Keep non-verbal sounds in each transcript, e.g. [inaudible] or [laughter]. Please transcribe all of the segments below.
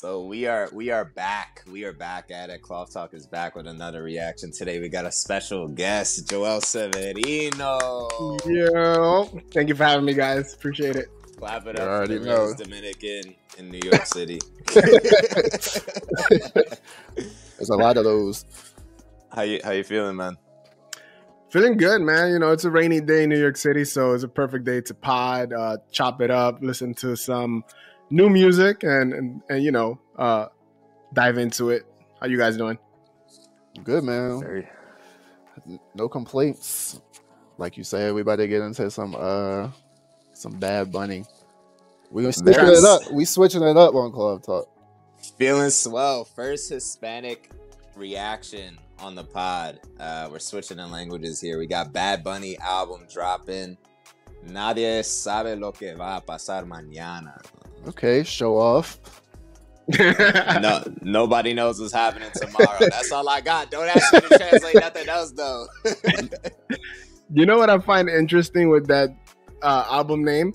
So we are we are back. We are back at it. Cloth Talk is back with another reaction. Today we got a special guest, Joel Severino. Yo, thank you for having me, guys. Appreciate it. Clap it You up already for the know. Dominican in New York City. [laughs] There's a lot of those. how you how you feeling, man? Feeling good, man. You know, it's a rainy day in New York City, so it's a perfect day to pod, uh, chop it up, listen to some new music, and and, and you know, uh, dive into it. How you guys doing? Good man. Very No complaints. Like you said, we about to get into some uh some bad bunny. We gonna switching There's- it up. We switching it up on Cloth Talk. feeling swell. First Hispanic reaction on the pod. Uh, we're switching in languages here. We got Bad Bunny album dropping. Nadie sabe lo que va a pasar mañana. Okay, show off. [laughs] no, nobody knows what's happening tomorrow. That's all I got. Don't ask me to translate nothing else, though. [laughs] You know what I find interesting with that uh, album name?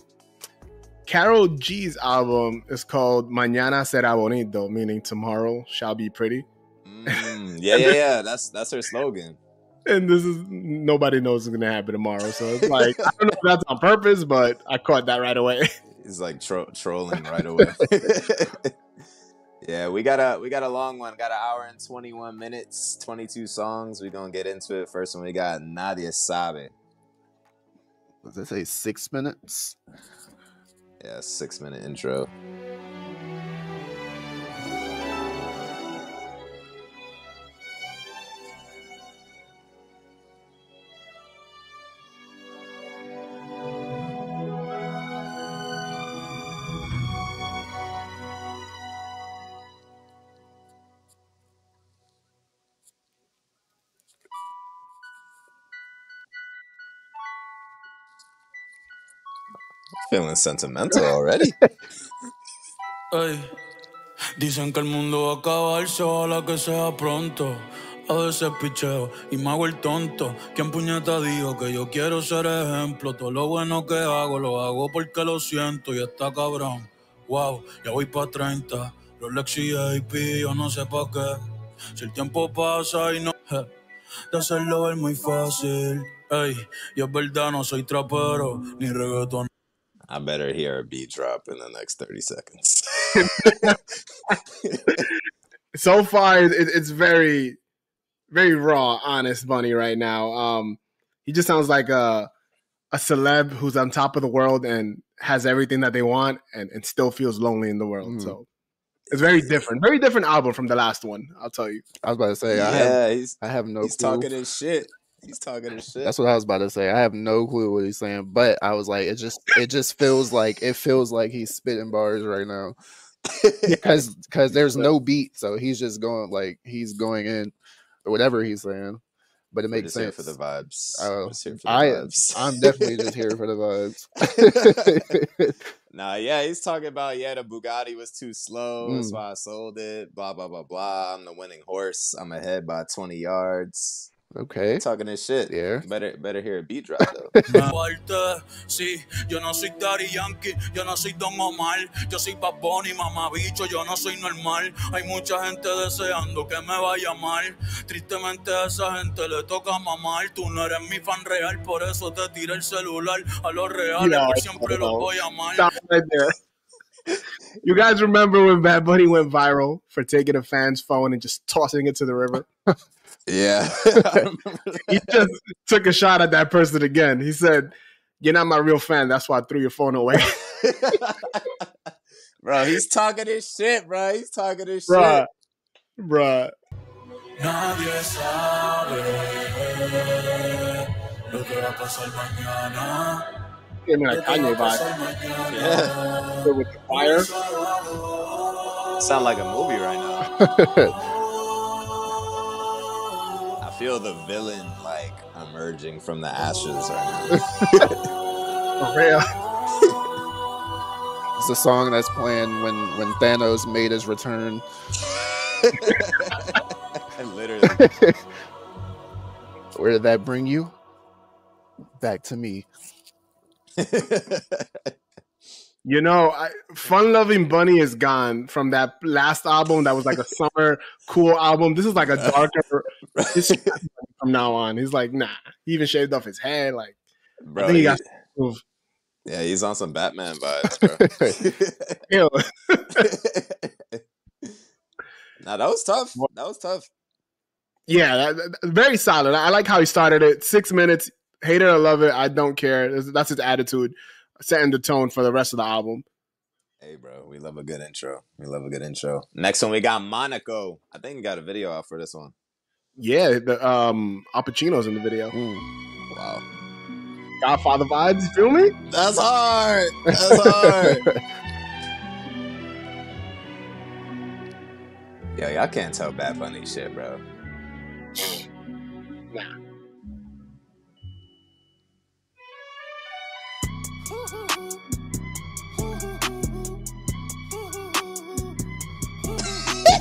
Karol G's album is called Mañana será bonito, meaning tomorrow shall be pretty. Mm, [laughs] yeah, yeah, yeah. That's that's her slogan. And this is nobody knows what's gonna happen tomorrow. So it's like I don't know if that's on purpose, but I caught that right away. He's like tro- trolling right away. [laughs] [laughs] yeah, we got a we got a long one. Got an hour and twenty one minutes, twenty two songs. We gonna get into it. First one we got Nadie Sabe. Does it say six minutes? Yeah, six minute intro. Feeling sentimental already. Ey, dicen que el mundo va a acabarse, ojalá que sea pronto. A veces picheo y me hago el tonto. ¿Quién puñeta dijo que yo quiero ser ejemplo? Todo lo bueno que hago lo hago porque lo siento y está cabrón. Wow, ya voy pa' 30. Rolex y AP, yo no sé pa' qué. Si el tiempo pasa y no. de hacerlo es muy fácil. Ey, y es verdad, no soy trapero ni reggaeton. I better hear a beat drop in the next 30 seconds. [laughs] so far it, it's very very raw honest bunny right now um he just sounds like a a celeb who's on top of the world and has everything that they want and, and still feels lonely in the world Mm. so it's very different very different album from the last one i'll tell you I was about to say I have yeah, he's, I have no he's clue. talking his shit. He's talking his shit. That's what I was about to say. I have no clue what he's saying, but I was like, it just it just feels like it feels like he's spitting bars right now [laughs] [laughs] because because there's no beat, so he's just going like he's going in or whatever he's saying. But it makes sense for the vibes. Oh, We're just here for the I vibes. I'm definitely just here for the vibes. [laughs] Nah, yeah, he's talking about yeah, the Bugatti was too slow, that's Mm. why I sold it. Blah blah blah blah. I'm the winning horse. I'm ahead by 20 yards. Okay, Talking his shit. Yeah. Better better hear a beat drop though. [laughs] Me sí, yo no soy Daddy Yankee, yo no soy Don Omar, yo soy Bad Bunny, mamabicho, yo no soy normal. Hay mucha gente deseando que me vaya mal. Tristemente a esa gente le toca mamar. Tú no eres mi fan real, por eso te tiré el celular. A los reales, Yeah, por siempre los voy a amar. Stop right there [laughs] you guys remember when bad bunny went viral for taking a fan's phone and just tossing it to the river [laughs] yeah. [laughs] He just took a shot at that person again he said you're not my real fan that's why i threw your phone away [laughs] bro, he's talking his shit, bro. He's talking his bruh shit. bruh Nadie sabe lo que va a pasar mañana. Gave me like Kanye vibe Yeah. with the fire. Sound like a movie right now. [laughs] I feel the villain like emerging from the ashes right now. [laughs] For real. [laughs] it's a song that's playing when when Thanos made his return. [laughs] Literally. Where did that bring you? Back to me. You know, I, Fun Loving Bunny is gone from that last album that was like a [laughs] summer cool album. This is like a darker [laughs] from now on. He's like, nah. He even shaved off his head. Like, Bro, I think he got move. yeah, he's on some Batman vibes, bro. [laughs] nah, that was tough. That was tough. Yeah, that, that- very solid. I like how he started it. Six minutes. Hate it or love it. I don't care. That's- That's his attitude, setting the tone for the rest of the album. Hey, bro, we love a good intro. We love a good intro. Next one, we got Monaco. I think we got a video out for this one. Yeah, the um Al Pacino's in the video. Mm. Wow, Godfather vibes. You feel me? that's hard. That's hard. [laughs] Yo, y'all can't tell Bad Bunny shit, bro.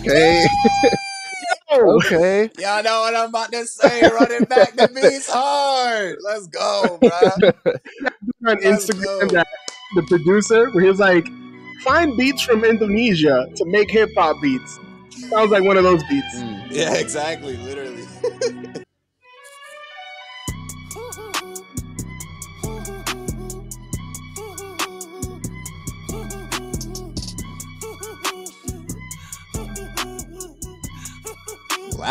Okay. [laughs] okay. Y'all know what I'm about to say. Running back the beats hard. Let's go, bro. [laughs] On Let's Instagram, go. that the producer, where he was like, find beats from Indonesia to make hip hop beats. Sounds like one of those beats. Mm. Yeah, exactly. Literally.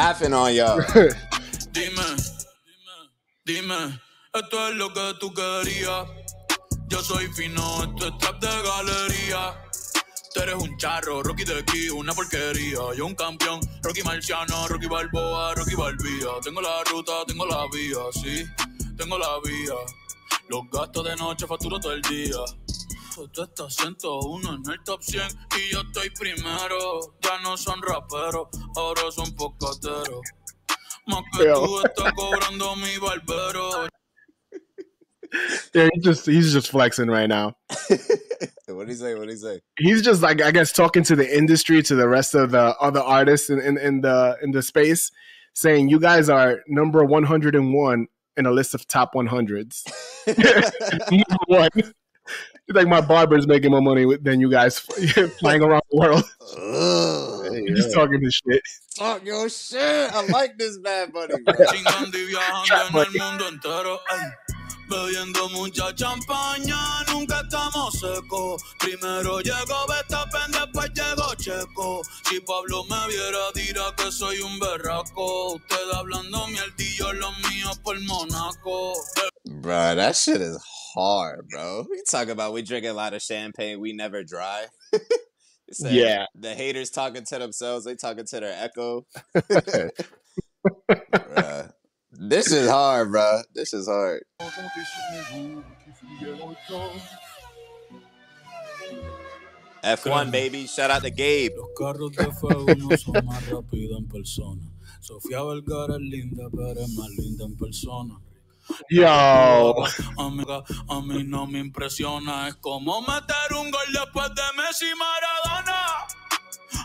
Laughing. [laughs] Dime, dime, esto es lo que tú querías. Yo soy fino, esto es trap de galería. Tú eres un charro, Rocky de aquí, una porquería. Yo un campeón, Rocky Marciano, Rocky Balboa, Rocky Balbía. Tengo la ruta, tengo la vía, sí, tengo la vía. Los gastos de noche facturo todo el día. Tú estás 101 en el top 100 y yo estoy primero. Ya no son raperos, ahora son pocateros. Más que Yo. tú estás cobrando mi barbero. Yeah, he's just he's just flexing right now. [laughs] what do you say? What do you say? He's just like I guess talking to the industry, to the rest of the other artists in, in, in the in the space, saying you guys are number one hundred and one in a list of top one hundreds. [laughs] Number one. He's like my barber's making more money with, than you guys [laughs] flying around the world. Ugh. Hey, He's yeah. talking this shit. Talk your shit. I like this bad buddy. Bebiendo mucha champaña, nunca estamos secos. Primero llegó Betapen, después llegó Checo. Si Pablo me viera, dirá que soy un berraco. Usted hablando mierdillo, los míos por Monaco. Bro, that shit is hard, bro. We talk about we drink a lot of champagne, we never dry. [laughs] He said, Yeah. The haters talking to themselves, they talking to their echo. [laughs] This is hard, bro. This is hard. F1, baby. Shout out to Gabe. Los carros de fuego no son más rápidos en persona. Sofía Vergara es linda, pero es más linda en persona. Yo, A mí, a mí no me impresiona, es como meter un gol después de Messi Maradona.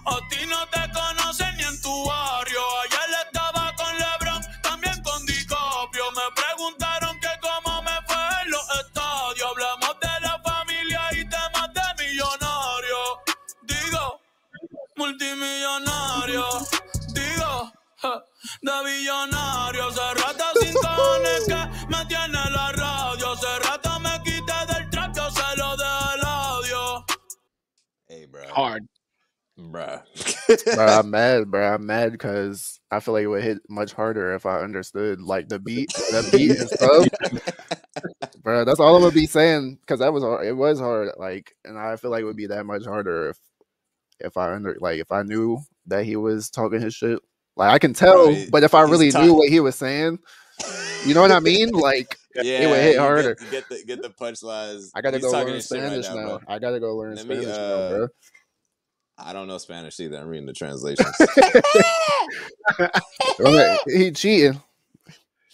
A ti no te conocen ni en tu barrio. Ayer estaba con LeBron, también con DiCaprio. Me preguntaron que cómo me fue en los estadios. Hablamos de la familia y temas de millonarios. Digo, multimillonario. Digo, ja, de billonario. Hace rato sin [laughs] cojones que me tiene la radio. Hace rato me quité del trap, yo se lo de Eladio. Hey, bro. hard. Bruh. bro, [laughs] I'm mad, bro. I'm mad because I feel like it would hit much harder if I understood like the beat, the [laughs] beat and stuff. bro, that's all I'm gonna be saying because that was hard. It was hard, like, and I feel like it would be that much harder if if I under like if I knew that he was talking his shit. Like I can tell, he- but if I really talk- knew what he was saying, you know what I mean? Like [laughs] yeah, would hit harder. Get, get the get the punchlines. I gotta He's go learn his shit right Spanish now. bro. I gotta go learn Let me, Spanish uh, now, bro. I don't know Spanish either. I'm reading the translations. [laughs] Okay, he cheating.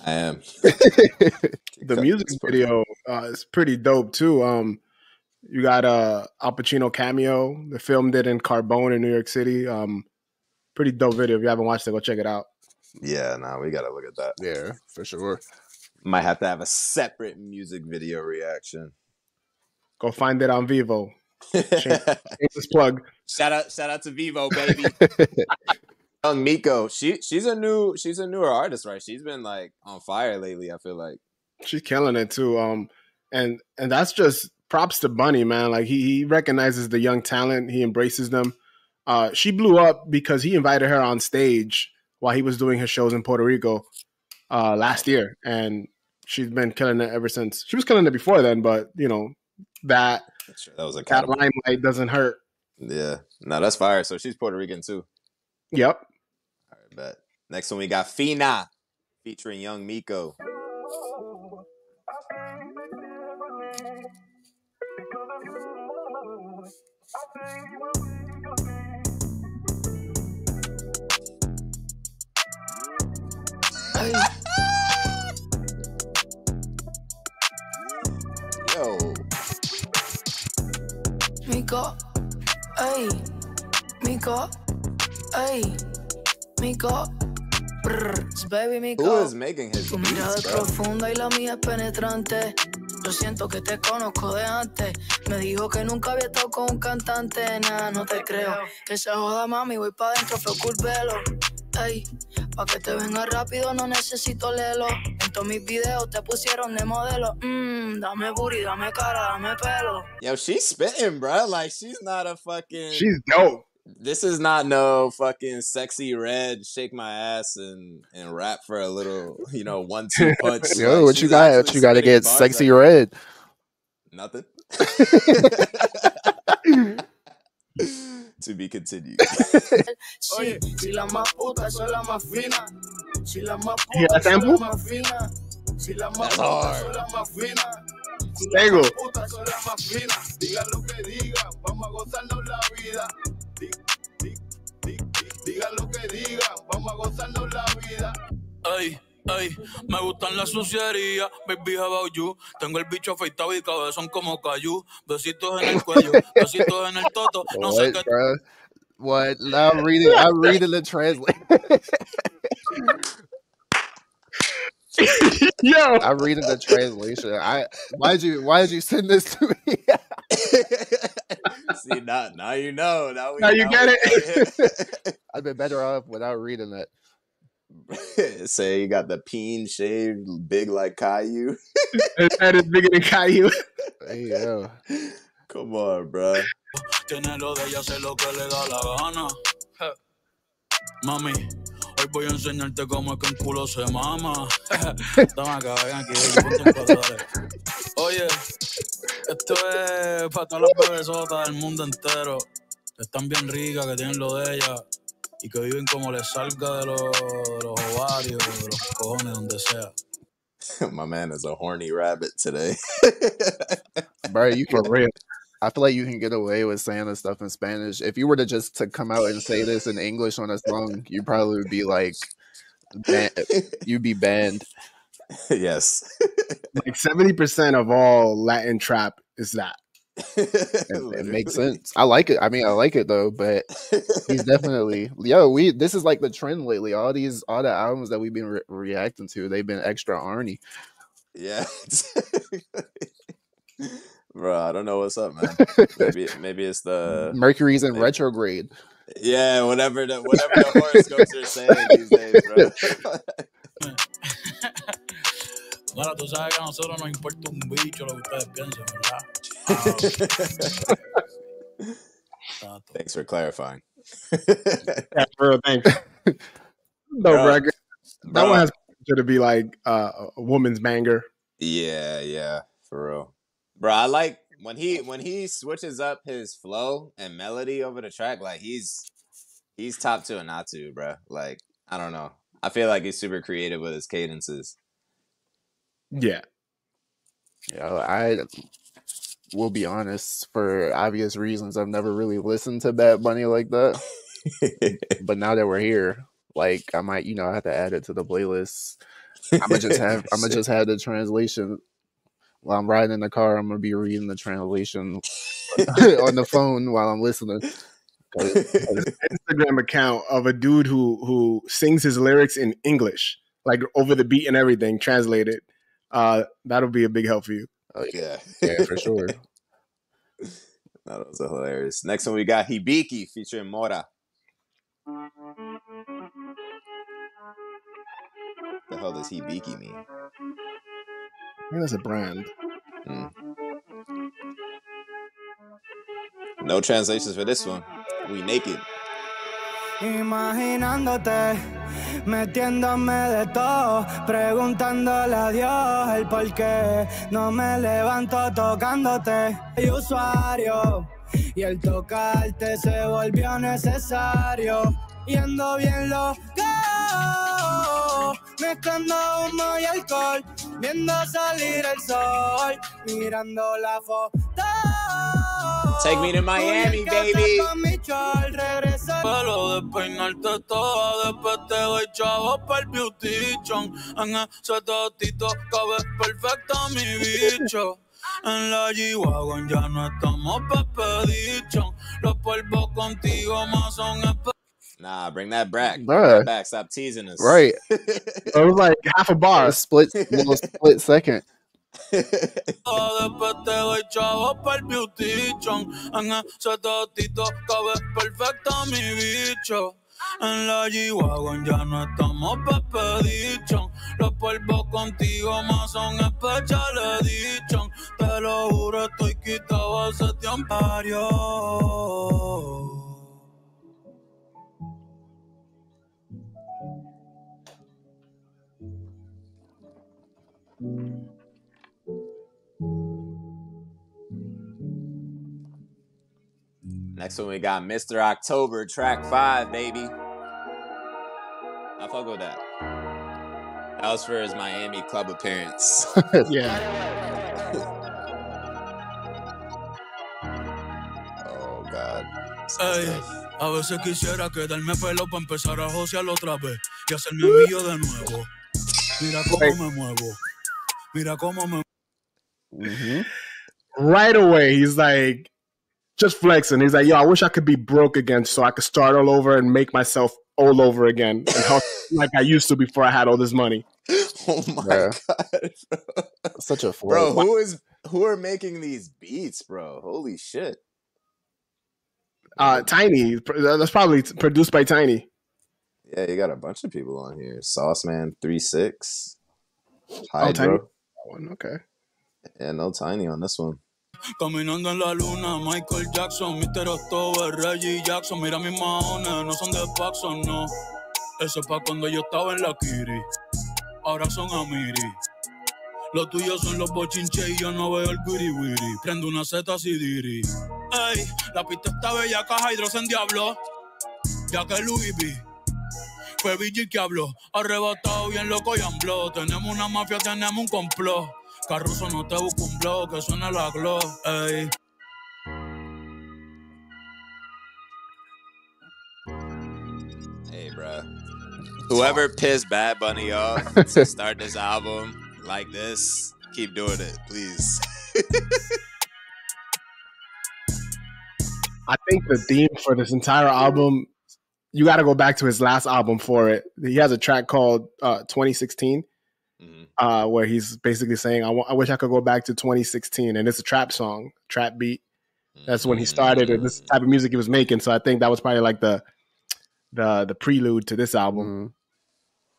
I am. [laughs] the music video uh, is pretty dope too. Um, you got uh, Al Pacino cameo. They filmed it in Carbone in New York City. Um, pretty dope video. If you haven't watched it, go check it out. Yeah, nah, we gotta look at that. Yeah, for sure. Might have to have a separate music video reaction. Go find it on Vevo. Shameless [laughs] plug. shout out, shout out to Vevo, [laughs] baby. Young Miko, she she's a new she's a newer artist, right? She's been like on fire lately. I feel like. She's killing it too. Um, and and that's just props to Bunny, man. Like he, he recognizes the young talent, he embraces them. Uh, she blew up because he invited her on stage while he was doing his shows in Puerto Rico uh, last year, and she's been killing it ever since. She was killing it before then, but you know that Sure, that was a that limelight doesn't hurt. Yeah, no, that's fire. So she's Puerto Rican too. Yep. All right, bet. Next one we got Fina featuring Young Miko. Ay, Yo, Miko, ay, Miko, ay, Miko, brr, baby who Miko. is making his Tu mirada beats, es bro? profunda y la mía es penetrante. Yo siento que te conozco de antes. Me dijo que nunca había estado con un cantante. Nada, no te creo. Que se joda, mami, voy pa' dentro, fue velo. Ey, pa' que te venga rápido, no necesito lelo. En todos mis videos te pusieron de modelo. Mmm, dame booty, dame cara, dame pelo. Yo, she's spitting, bro. Like she's not a fucking. She's dope. This is not no fucking sexy red. Shake my ass and and rap for a little, you know, one two [laughs] punch. Yo, Like, what you got? What you got to get sexy like- red? Nothing. [laughs] [laughs] to be continued. [laughs] Sí, si la más puta son las más finas. Si la más puta son las más finas. Si la más puta son las más finas. Si Tego. más putas son las más finas. Digan lo que digan, vamos a gozarnos la vida. Di- di- di- di- Digan lo que digan, vamos a gozarnos la vida. Ey, ey, me gustan las sucierías, baby how about you. Tengo el bicho afeitado y cabezón como cayú. Besitos en el cuello, [laughs] besitos en el toto. No sé What, qué bro? What? Now I'm reading. I'm reading the translate. [laughs] Yo, I'm reading the translation. I why did you why did you send this to me? [laughs] See, now, now you know. Now, we, Now you get it. I'd been better off without reading that. [laughs] Say you got the peen shaved, big like Caillou. head is bigger than Caillou. Hey, yo. [laughs] Come on, bro. tiene lo de ella, hace lo que le da la gana. Mami, hoy voy a enseñarte cómo es que un culo se mama. [laughs] Toma acá, ven aquí. Oye, esto es para todas las bebesotas del mundo entero. Están bien ricas, que tienen lo de ella. Y que viven como les salga de los, de los ovarios, de los cojones, donde sea. [laughs] My man is a horny rabbit today. [laughs] Bro, you For can real. I feel like you can get away with saying this stuff in Spanish. If you were to just to come out and say this in English on a song, you probably would be like ban- you'd be banned. [laughs] yes. Like seventy percent of all Latin trap is that. It, it makes sense. I like it. I mean, I like it though, but he's definitely [laughs] yo. We this is like the trend lately. All these all the albums that we've been re- reacting to, they've been extra Arnie. Yeah. [laughs] Bro, I don't know what's up, man. [laughs] Maybe maybe it's the Mercury's in maybe- retrograde. yeah, whatever the whatever the horoscopes are saying these days, bro. Bueno, tú sabes que a nosotros nos importa un bicho lo que ustedes piensen, ¿verdad? Thanks for clarifying. [laughs] Yeah, for real. Thanks. [laughs] no, Bro, bro. That Bro, one has to be like uh, a woman's banger. Yeah, yeah, for real. Bro, I like when he when he switches up his flow and melody over the track, like he's he's top two and not two, bro. Like, I don't know. I feel like he's super creative with his cadences. Yeah. Yeah, I will be honest. For obvious reasons, I've never really listened to Bad Bunny like that. [laughs] But now that we're here, like I might, you know, I have to add it to the playlist. I'm gonna just have, [laughs] I'm gonna just have the translation while I'm riding in the car. I'm gonna be reading the translation [laughs] on the phone while I'm listening. Instagram account of a dude who who sings his lyrics in English, like over the beat and everything, translated. Uh, that'll be a big help for you. Oh, yeah. yeah, for [laughs] sure. That was hilarious. Next one we got Hibiki featuring Mora. The hell does Hibiki mean? I think that's a brand. Hmm. No translations for this one. We naked. Imaginándote, metiéndome de todo, preguntándole a Dios el por qué no me levanto tocándote. Y usuario, y el tocarte se volvió necesario, yendo bien loco, mezclando humo y alcohol, viendo salir el sol, mirando la foto. Take me to Miami, baby. Pelo despeinarte toda, después te doy chavo para el beautician. En ese totito cabe perfecto mi bicho. En la G-Wagon ya no estamos pepedichon. Los polvos contigo más son Nah, bring that back. Bring Bruh. that back. Stop teasing us. Right. [laughs] It was like half a bar. A split little [laughs] split second. Después te doy chavo para el beautician. En ese totito cabe perfecto mi bicho. En la G-Wagon ya no estamos pepedichon. Los polvos contigo más son especiales dichon. Te lo juro, estoy quitado hace tiempo. Next one we got Mr. October, track five, baby. I fuck with that. That was for his Miami club appearance. [laughs] Yeah. [laughs] oh god. Ey, a veces quisiera quedarme pelo para empezar a josear otra vez y hacerme mío de nuevo. Mira cómo me muevo. Mira cómo me Mhm. [laughs] Right away, he's like, just flexing. He's like, yo, I wish I could be broke again so I could start all over and make myself all over again and help [laughs] like I used to before I had all this money. Oh my Yeah. god. Bro. Such a bro, who is who are making these beats, bro? Holy shit. Uh, Tainy, that's probably produced by Tainy. Yeah, you got a bunch of people on here. Sauce Man 36. Tainy. Hydro. One, Okay. Yeah, no Tainy on this one. Caminando en la luna, Michael Jackson, Mr. October, Reggie Jackson. Mira mis maones, no son de Paxson, no. Eso es pa' cuando yo estaba en la Kiri. Ahora son Amiri. Los tuyos son los bochinches y yo no veo el wiri. Prendo una Z Sidiri. Ey, la pista está bella, caja hidros en diablo. Ya que Louis V. Fue BG que habló, arrebatado bien loco y ambló. Tenemos una mafia, tenemos un complot. Carruso no te busco un blog, que suena la glow, ey. Hey, bro. Whoever pissed Bad Bunny off [laughs] to start this album like this, keep doing it, please. [laughs] I think the theme for this entire album, you got to go back to his last album for it. He has a track called uh, 2016, Mhm. uh, where he's basically saying, I I wish I could go back to 2016. And it's a trap song, trap beat. That's when he started, and this type of music he was making. So I think that was probably like the the the prelude to this album. Mhm.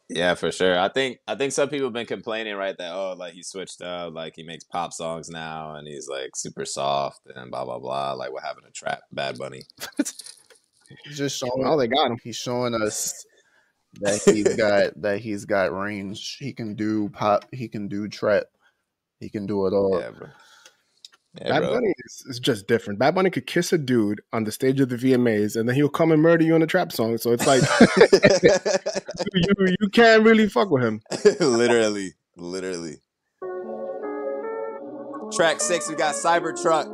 Yeah, for sure. I think I think some people have been complaining, right? That oh, like he switched up, like he makes pop songs now, and he's like super soft and blah blah blah. Like what happened to trap Bad Bunny? He's just [laughs] showing. Oh, they got him. He's showing us that he's [laughs] got that he's got range. He can do pop. He can do trap. He can do it all. Yeah, bro. Yeah, Bad bro. Bunny is, is just different. Bad Bunny could kiss a dude on the stage of the VMAs, and then he'll come and murder you in a trap song. So it's like [laughs] you, you you can't really fuck with him. [laughs] literally, literally. Track six, we got Cybertruck.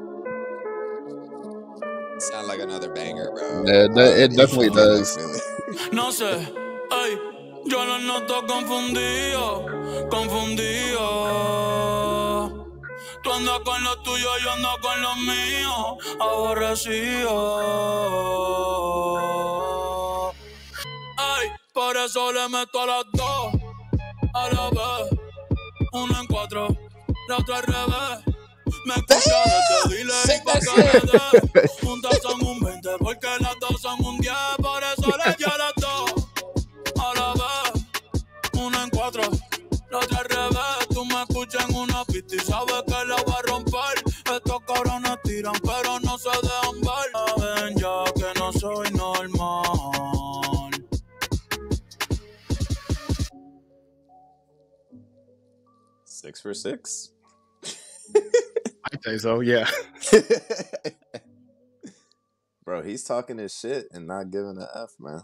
Sound like another banger, bro. Yeah, that- it definitely does. No sé, ey, yo lo noto confundido, confundido. Tú andas con lo tuyo, yo ando con lo mío, aborrecido. Ey, por eso le meto a las dos, a la vez. Una en cuatro, la otra al revés. Me escucha desde dile y pa' que le dé. Un 20 porque Six for six. I'd say so. Yeah. [laughs] Bro, he's talking his shit and not giving an F, man.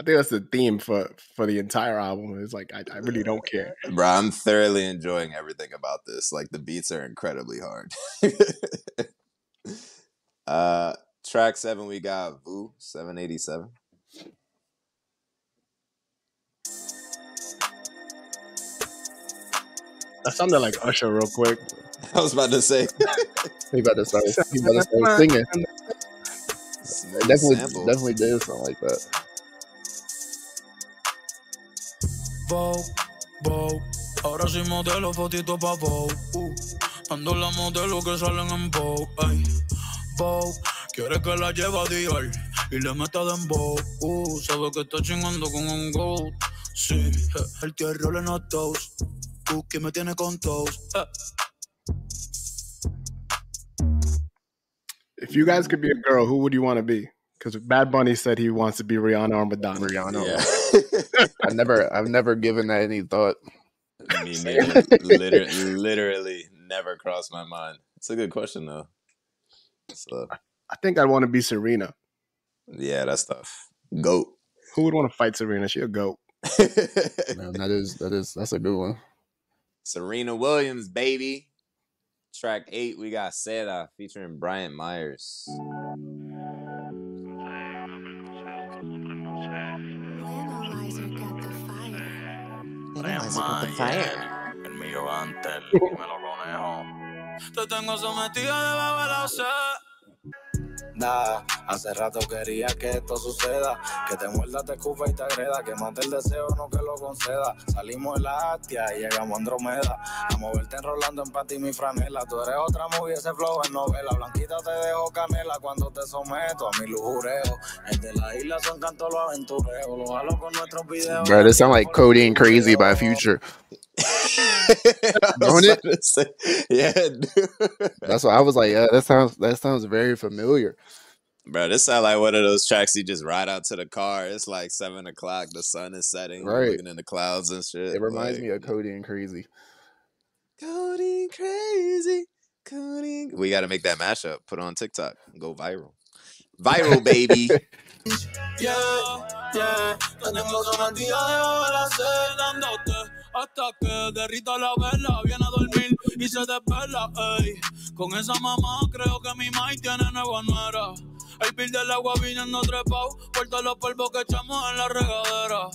I think that's the theme for for the entire album. It's like I, I really don't care. Bro, I'm thoroughly enjoying everything about this. Like the beats are incredibly hard. [laughs] uh track seven, we got VOU 787. That sounded like Usher real quick. I was about to say He about to start. He about to start singing. smooth Definitely, definitely did something like that. Vogue, Vogue. Ahora soy modelo, fotito pa' Vogue. Uh. Ando la modelo que salen en Vogue. Ay. Vogue. Quiere que la lleve a Dior y le meta de Vogue. Uh. Sabe que está chingando con un gold. Sí, el tío Rolling los toast. Uh, que me tiene con toast. If you guys could be a girl, who would you want to be? Because Bad Bunny said he wants to be Rihanna or Madonna. Rihanna. Yeah. [laughs] I never, I've never given that any thought. Me neither. literally, literally never crossed my mind. It's a good question though. So I think I'd want to be Serena. yeah, that's tough. Goat. Who would want to fight Serena? She a goat. [laughs] Man, that is, that is, that's a good one. Serena Williams, baby. Track eight, we got Seda featuring Bryant Myers. Analyzer got the fire. El mío antes, [laughs] el dímelo conejo. Te tengo sometida debajo de la sed. Hace rato quería que esto suceda. Que te muerda, te escupa y te agreda. Que mate el deseo, no que lo conceda. Salimos de la Astia y llegamos a Andromeda. A moverte enrolando en pati mi franela. Tú eres otra movie, ese flow es novela. Blanquita te dejo canela cuando te someto a mi lujureo. El de la isla son cantos los aventureos. Los jalo con nuestros videos. Bro, this sound like Codeine Crazy by Future. [laughs] Don't it? say, [laughs] yeah, dude. That's why I was like, yeah, that sounds, that sounds very familiar. Bro, this sound like one of those tracks you just ride out to the car. It's like seven o'clock, the sun is setting, Right. looking in the clouds and shit. It reminds like, me of Codeine Crazy. Codeine crazy, codeine. We got to make that mashup. Put it on TikTok. Go viral. Viral, baby. [laughs] Yeah, yeah. Te tengo sometida de la dándote hasta que derrita la vela. Viene a dormir y se desvela, ey. Con esa mamá creo que mi maíz tiene nueva nuera. El bill del agua viniendo trepado por todos los polvos que echamos en la regadera.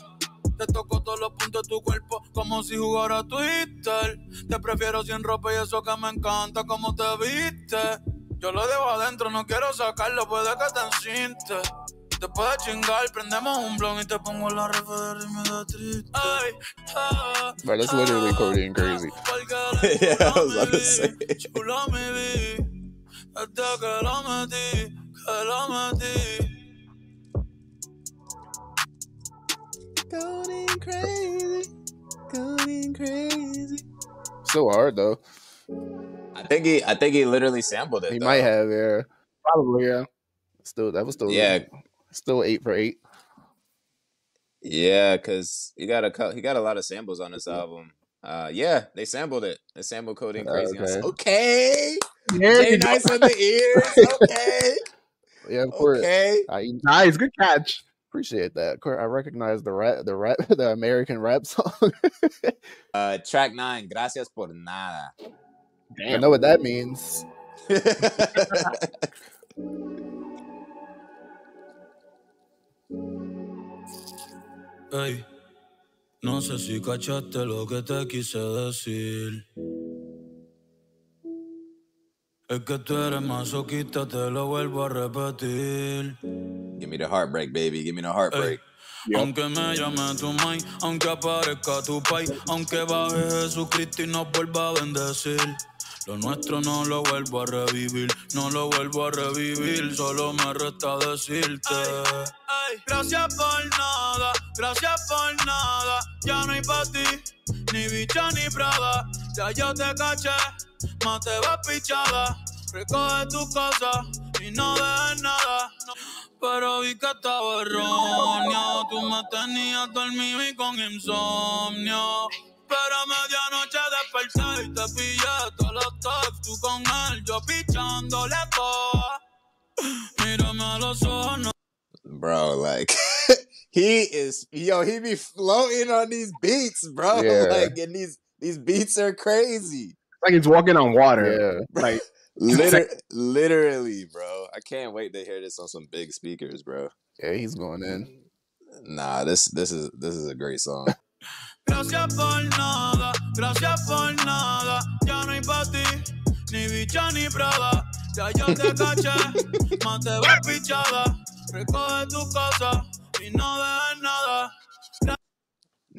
Te toco todos los puntos de tu cuerpo como si jugara Twitter. Te prefiero sin ropa y eso que me encanta como te viste. Yo lo dejo adentro, no quiero sacarlo, puede que te encinte. Después de chingar, prendemos un blon y te pongo la refe de ritmo de triste. Ay, ah, Bro, that's literally Codeine Crazy. Yeah, I was about to say. mi vi, chula mi vi. Desde que lo metí, que lo metí. Codeine crazy, codeine crazy. So hard though. I think he, I think he literally sampled it. He though. might have, yeah. Probably, yeah. Still, that was still, Yeah, still eight for eight. yeah, because he got a, he got a lot of samples on this album. Uh, yeah, they sampled it. They sampled codeine crazy. I was okay, There Jay you go. nice with the ears. Okay, [laughs] Yeah, of course. okay. I Nice, good catch. appreciate that. Of course, I recognize the rap, the rap, [laughs] the American rap song. [laughs] Uh, track nine. Gracias por nada. I know what that means. [laughs] Ey, no sé si cachaste lo que te quise decir. Es que tú eres masoquista, te lo vuelvo a repetir. Give me the heartbreak, baby. Give me the heartbreak. Aunque me llame tu mai, aunque aparezca tu pai, aunque baje Jesucristo y nos vuelva a bendecir. Lo nuestro no lo vuelvo a revivir, no lo vuelvo a revivir, solo me resta decirte. gracias por nada, gracias por nada, ya no hay para ti, ni bicha ni prada, ya yo te caché, más te vas pichada, recoge tu cosa y no dejes nada. Pero vi que estaba erróneo, tú me tenías dormido y con insomnio. Pero a medianoche desperté y te pillé todos los texts, tú con él, yo pichándole toda. Mírame a los ojos, no bro. Like [laughs] he is, yo, he be floating on these beats, bro. [laughs] Yeah. Like, and these these beats are crazy. Like he's walking on water. Yeah. Like [laughs] Liter- literally, bro. I can't wait to hear this on some big speakers, bro. Yeah, he's going in. Nah, this this is this is a great song. [laughs] Gracias por nada, gracias por nada. Ya no hay pa' ti, ni bicha ni prada. Ya yo te [laughs] caché, más te vas pichada. Recoge tu casa y no dejes nada.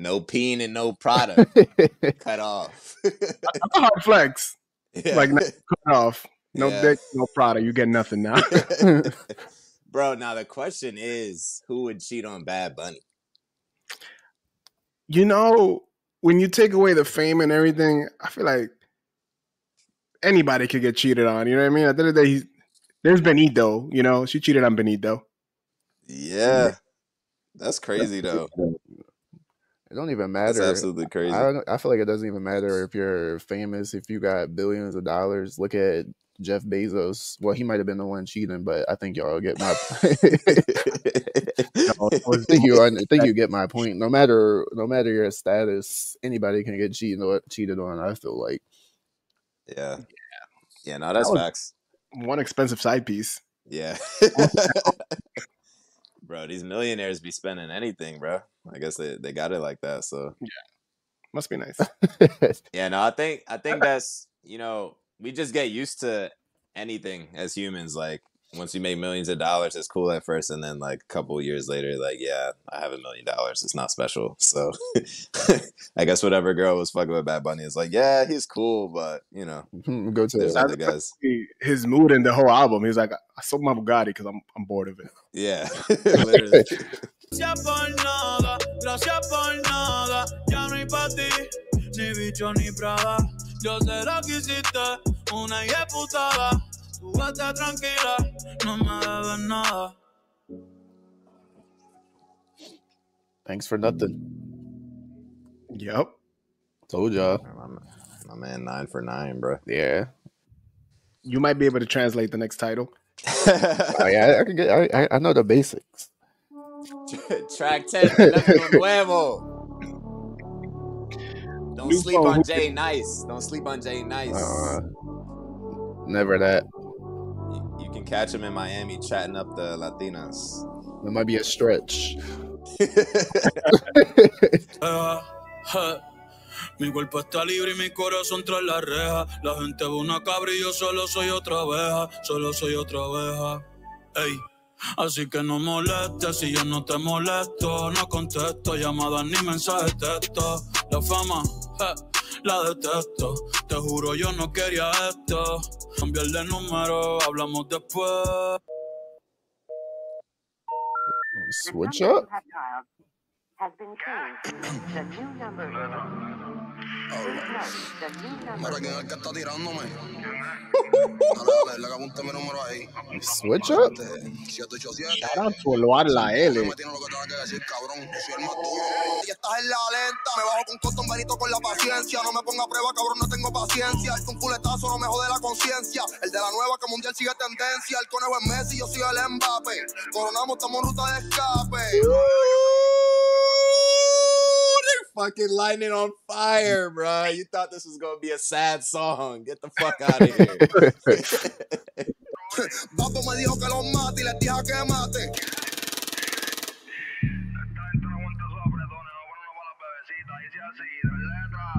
No peen and no product. [laughs] Cut off. that's a hard flex. Yeah. Like cut off. No Yeah. dick, no product. You get nothing now. [laughs] Bro, now the question is who would cheat on Bad Bunny? you know, when you take away the fame and everything, I feel like anybody could get cheated on. You know what I mean? At the end of the day, he's, there's Benito. You know, she cheated on Benito. Yeah. That's crazy though. [laughs] It don't even That's matter. absolutely crazy. I don't, I feel like it doesn't even matter if you're famous, if you got billions of dollars. Look at Jeff Bezos. Well, he might have been the one cheating, but I think y'all get my. [laughs] No, [laughs] I think you. I think you get my point. No matter, no matter your status, anybody can get cheated on. Cheated on. I feel like. yeah. Yeah, yeah no, that's was- facts. one expensive side piece. Yeah. [laughs] bro, these millionaires be spending anything, bro. I guess they, they got it like that. So yeah, Must be nice. [laughs] yeah, no, I think I think [laughs] that's you know, we just get used to anything as humans. Like once you make millions of dollars, it's cool at first, and then like a couple of years later, like, yeah, I have a million dollars. It's not special. [laughs] So I guess whatever girl was fucking with Bad Bunny is like, yeah, he's cool, but you know, [laughs] Go to there's the, other guys. His mood in the whole album. he's like, I sold my Bugatti because I'm I'm bored of it. Yeah. [laughs] Literally. Gracias por nada, gracias por no hay pa' ti, ni bicho ni prada. Yo sé lo que hiciste, una putada. Tú vete tranquila, no me debes nada. Thanks for nothing. Yep. Told y'all. My, my man, nine for nine, bro. Yeah. You might be able to translate the next title. [laughs] Oh, yeah, I, I can get. I, I, I know the basics. [laughs] Track 10, Nuevo. Don't New sleep phone, on Jay Nice. Don't sleep on Jay Nice. Uh, never that. You, can catch him in Miami chatting up the Latinas. It might be a stretch. [laughs] Mi cuerpo está libre y mi corazón tras la reja. La gente ve una cabra y yo solo soy otra abeja. Solo soy otra abeja. Ey. Así que no molestes si yo no te molesto. No contesto llamadas ni mensajes de texto. La fama, je, la detesto. Te juro yo no quería esto. Cambiar de número, hablamos después. Switch up. Has been changed. The new number is. Please note, the new number Mira quién es el que está tirándome. Dale, dale, le apunte mi número ahí. Switch up. Este, 787. Shout out to Oloar La L. No me tiene lo que tenga que decir, cabrón. Yo soy el más duro. Y estás en la lenta. Me bajo con cotton benito con la paciencia. No me ponga a prueba, cabrón, no tengo paciencia. Que un culetazo no me jode la conciencia. El de la nueva que mundial sigue tendencia. El conejo es Messi, yo soy el Mbappé. Coronamos, estamos en ruta de escape. Fucking lighting on fire, bro. You thought this was gonna be a sad song. Get the fuck out of here. [laughs] [laughs]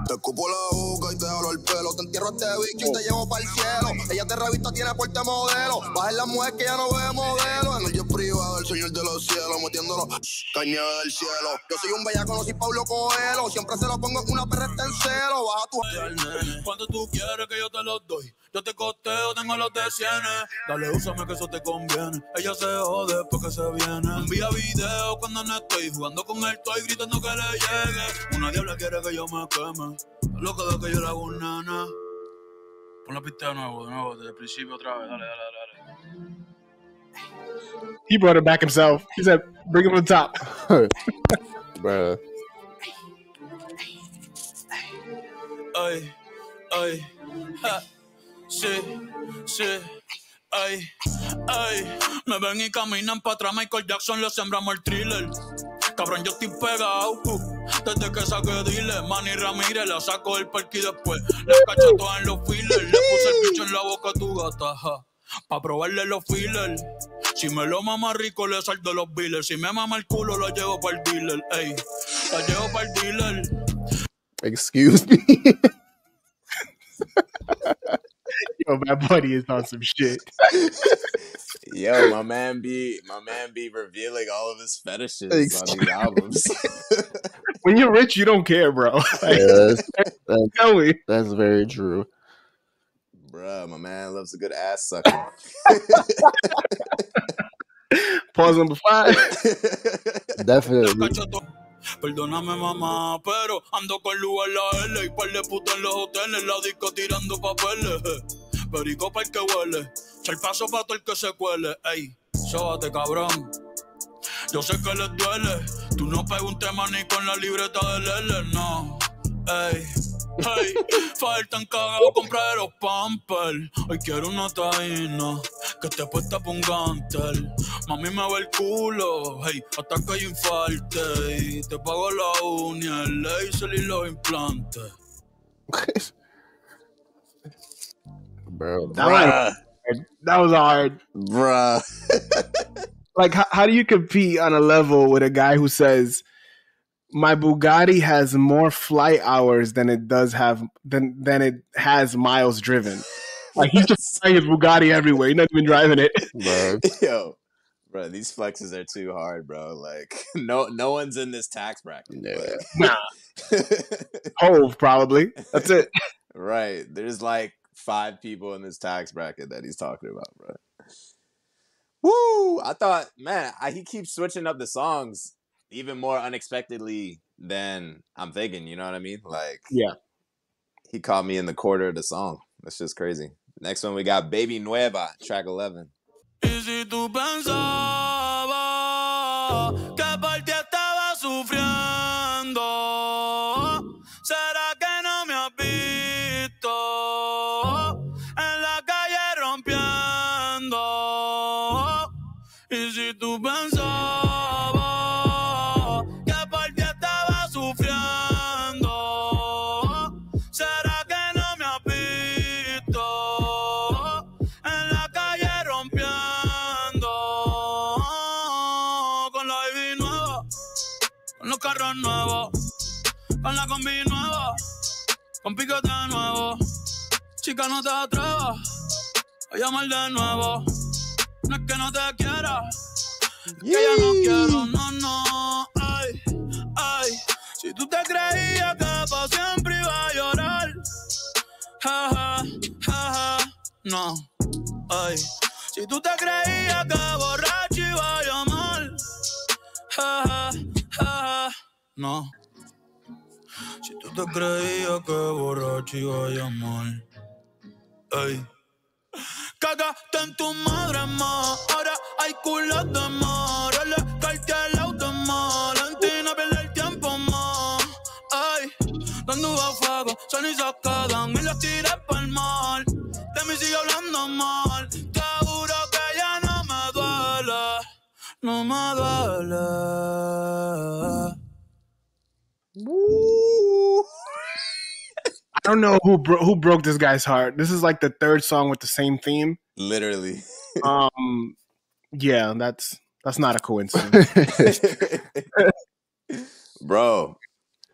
Te escupo la boca y te hablo el pelo. Te entierro este bicho y te llevo para el cielo. Ella de revista tiene porte modelo. Baja la mujer que ya no ve modelo. En el jet privado, el señor de los cielos, metiéndolo caña del cielo. Yo soy un bellaco, no soy Pablo Coelho. Siempre se lo pongo en una perra está en celo. Baja tu. Cuando tú quieres que yo te los doy, yo te costeo, tengo los de cienes. Dale, úsame que eso te conviene. Ella se jode porque se viene. Envía video cuando no estoy jugando con él, estoy gritando que le llegue. Una diabla quiere que yo me queme. Loco de que yo le hago un nana. Pon la pista de nuevo, de nuevo, desde el principio otra vez. Dale, dale, dale. He brought it back himself. He said, "Bring him to the top." [laughs] Bruh. Ay, ay, ja, sí, sí, ay, ay. Me ven y caminan para atrás, Michael Jackson le sembramos el thriller. Cabrón, yo estoy pegado, uh, desde que saqué dile. Manny Ramírez la saco del parque después le cacho todas en los fillers. Le puse el bicho en la boca a tu gata, ja, pa' probarle los fillers. Si me lo mama rico, le saldo los billers. Si me mama el culo, lo llevo para el dealer, ey. Lo llevo para el dealer. Excuse me. [laughs] [laughs] Yo, my buddy is on some shit. Yo, my man be my man be revealing all of his fetishes on these albums. [laughs] When you're rich, you don't care, bro. Like, Yeah, that's, that's, [laughs] tell me. that's very true. Bruh, my man loves a good ass sucking. Pause number five. Definitely. Perdóname mamá, pero ando con luz en la L y par de putas en los hoteles, la disco tirando papeles. Perico para el que huele, el paso para todo el que se cuele. Ey, sóbate cabrón. Yo sé que les duele, tú no pegas un tema ni con la libreta del L, no. Ey, ey, [laughs] faltan cagados comprar los pampers. Hoy quiero una taína que te puesta pa' un gantel. Mami me ve el culo, hey, hasta que yo infalte. Y te pago la uña, el laser y los implantes. [laughs] Bro. That was, that was hard. Bruh. [laughs] Like, how, how do you compete on a level with a guy who says, "My Bugatti has more flight hours than it does have than than it has miles driven"? Like he's just [laughs] flying his Bugatti everywhere. He's not even driving it. Bro. [laughs] Yo, bro, these flexes are too hard, bro. Like, [laughs] no, no one's in this tax bracket. Yeah. Nah, Hove probably. That's it. right. There's like five people in this tax bracket that he's talking about, bro. Woo! I thought, man, I, he keeps switching up the songs even more unexpectedly than I'm thinking. You know what I mean? Like, Yeah. he caught me in the quarter of the song. That's just crazy. Next one we got Baby Nueva, track 11. Con la combi nueva, con piquete nuevo. Chica, no te atrevas a llamar de nuevo. No es que no te quiera, es que ya no quiero, no, no. Ay, ay. Si tú te creías que para siempre iba a llorar, ja, ja, ja, ja. No, ay. Si tú te creías que borracho iba a llamar, ja, ja, ja, ja. No. Si tú te creías que borracho iba a llamar, ey. Cagaste en tu madre, ma. Ahora hay culos de mar. Le calte el auto, ma. Valentina pierde el tiempo, ma. Ay, dando a fuego, se quedan y las tiré pa'l mar. De mí sigue hablando mal. Te juro que ya no me duele. No me duele. I don't know who bro- who broke this guy's heart. This is like the third song with the same theme. Literally. Um, yeah, that's that's not a coincidence. [laughs] Bro.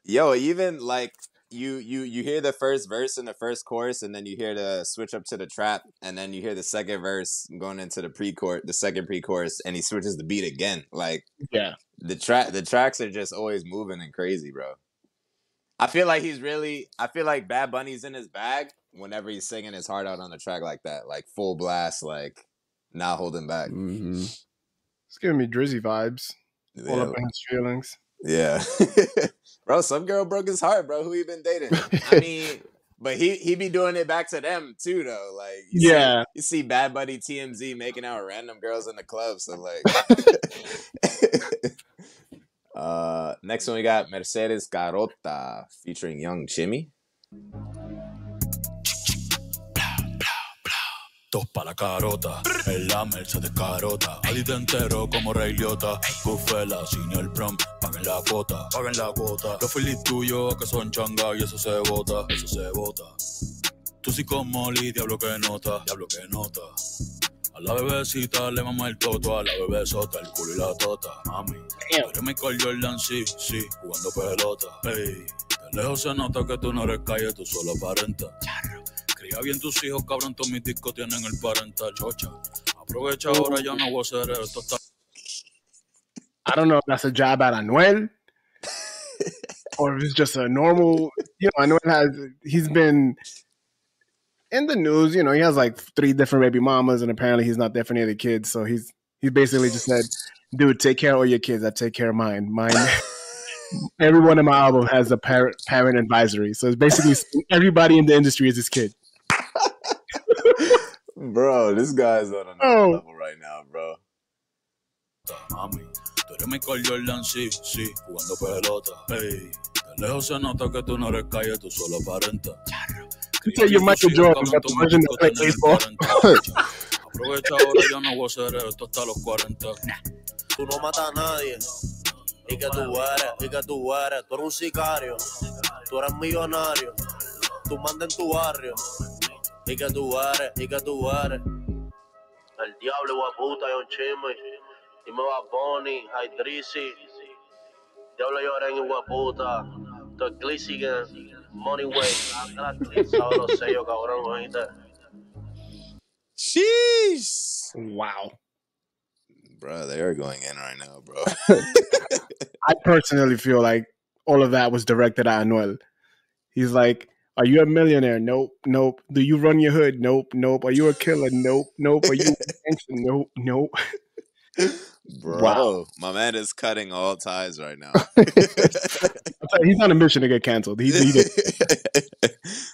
Yo, even like you you you hear the first verse in the first chorus, and then you hear the switch up to the trap, and then you hear the second verse going into the pre-chorus, the second pre-chorus, and he switches the beat again. Like Yeah. The track, the tracks are just always moving and crazy, bro. I feel like he's really. I feel like Bad Bunny's in his bag whenever he's singing his heart out on the track like that, like full blast, like not holding back. Mm-hmm. It's giving me Drizzy vibes. All Yeah. up in his feelings. Yeah. [laughs] bro, some girl broke his heart, bro. Who he been dating? I [laughs] mean, but he he be doing it back to them too, though. Like, you Yeah. see, you see Bad Buddy TMZ making out with random girls in the club. So like, [laughs] uh, next one we got Mercedes Carota featuring Young Jimmy. Dos pa' la carota, en la Mercedes carota. Adito entero como Rey Liotta. Bufela, sin el prom, paguen la cuota, paguen la cuota. Los feliz tuyos que son changa y eso se bota, eso se bota. Tú sí como Molly, diablo que nota, diablo que nota. A la bebecita le mama el toto, a la bebé sota, el culo y la tota, mami. Pero Michael Jordan, sí, sí, jugando pelota. Ey, de lejos se nota que tú no eres calle, tú solo aparentas. Cría bien tus hijos, cabrón, todos mis discos tienen el parental chocha. Aprovecha ahora, ya no voy a hacer esto. Está I don't know if that's a jab at Anuel [laughs] or if it's just a normal. You know, Anuel has he's been in the news. You know, he has like three different baby mamas, and apparently he's not there for any of the kids. So he's he basically just said, "Dude, take care of all your kids. I take care of mine. Mine." [laughs] Everyone in my album has a parent parent advisory, so it's basically [laughs] everybody in the industry is his kid. [laughs] Bro, this guy's on another Oh. level right now, bro. mami. Tú eres Michael Jordan, sí, sí, jugando pelota. Ey, de lejos se nota que tú no eres calle, tú solo aparentas. You say you're Michael Jordan, but the version that play baseball. Aprovecha ahora, ya no voy a hacer esto hasta los 40. Tú no matas a nadie. Y que tú eres, y que tú eres. Tú eres un sicario. Tú eres millonario. Tú mandas en tu barrio. Y que tú eres, y que tú eres. El diablo, guaputa, John Chimmy. Y me va Bonnie, Hay Drizzy. Diablo lloren y guaputa. Tu Glisigan, Money Way. La glitz, ahora los sellos, cabrón, oíste. Sheesh. Wow. Bro, they are going in right now, bro. [laughs] I personally feel like all of that was directed at Anuel. He's like, Are you a millionaire? Nope, nope. Do you run your hood? Nope, nope. Are you a killer? Nope, nope. Are you a? Nope, nope. [laughs] Bro, Wow. my man is cutting all ties right now. [laughs] [laughs] I'm He's on a mission to get canceled. He, he.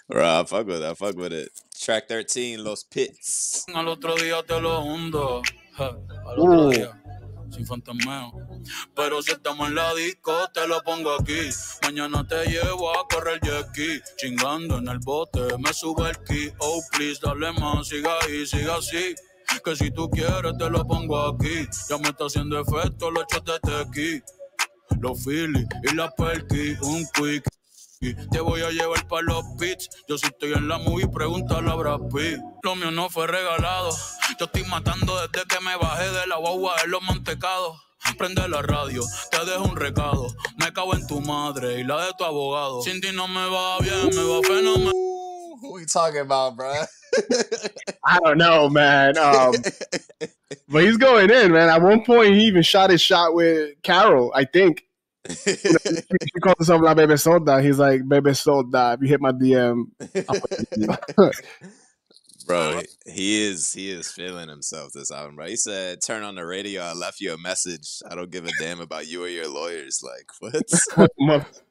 Bro, I fuck with it. I fuck with it. Track 13, Los Pits. Al otro día te lo hundo. Al otro día. Sin fantasmeo. Pero si estamos en la disco, te lo pongo aquí. Mañana te llevo a correr jet ski. Chingando en el bote, me sube el ki. Oh, please, dale más, siga ahí, siga así. Que si tú quieres, te lo pongo aquí. Ya me está haciendo efecto los shots de tequi. Los Phillies y la Perky, un quick. Te voy a llevar para los beats. Yo si estoy en la movie, pregúntale a Brad. Lo mío no fue regalado. Yo estoy matando desde que me bajé de la guagua de los mantecados. Prende la radio, te dejo un recado. Me cago en tu madre y la de tu abogado. Sin ti no me va bien, me va fenomenal. Who we talking about, bro? [laughs] I don't know, man. Um, but he's going in, man. At one point, he even shot his shot with Karol, I think. He called himself La Bebe Soda. He's like, Bebe Soda. If you hit my DM, I'll put it in you." [laughs] bro, he- he is he is feeling himself this album, bro. He said, "Turn on the radio. I left you a message. I don't give a damn about you or your lawyers." Like [laughs] what?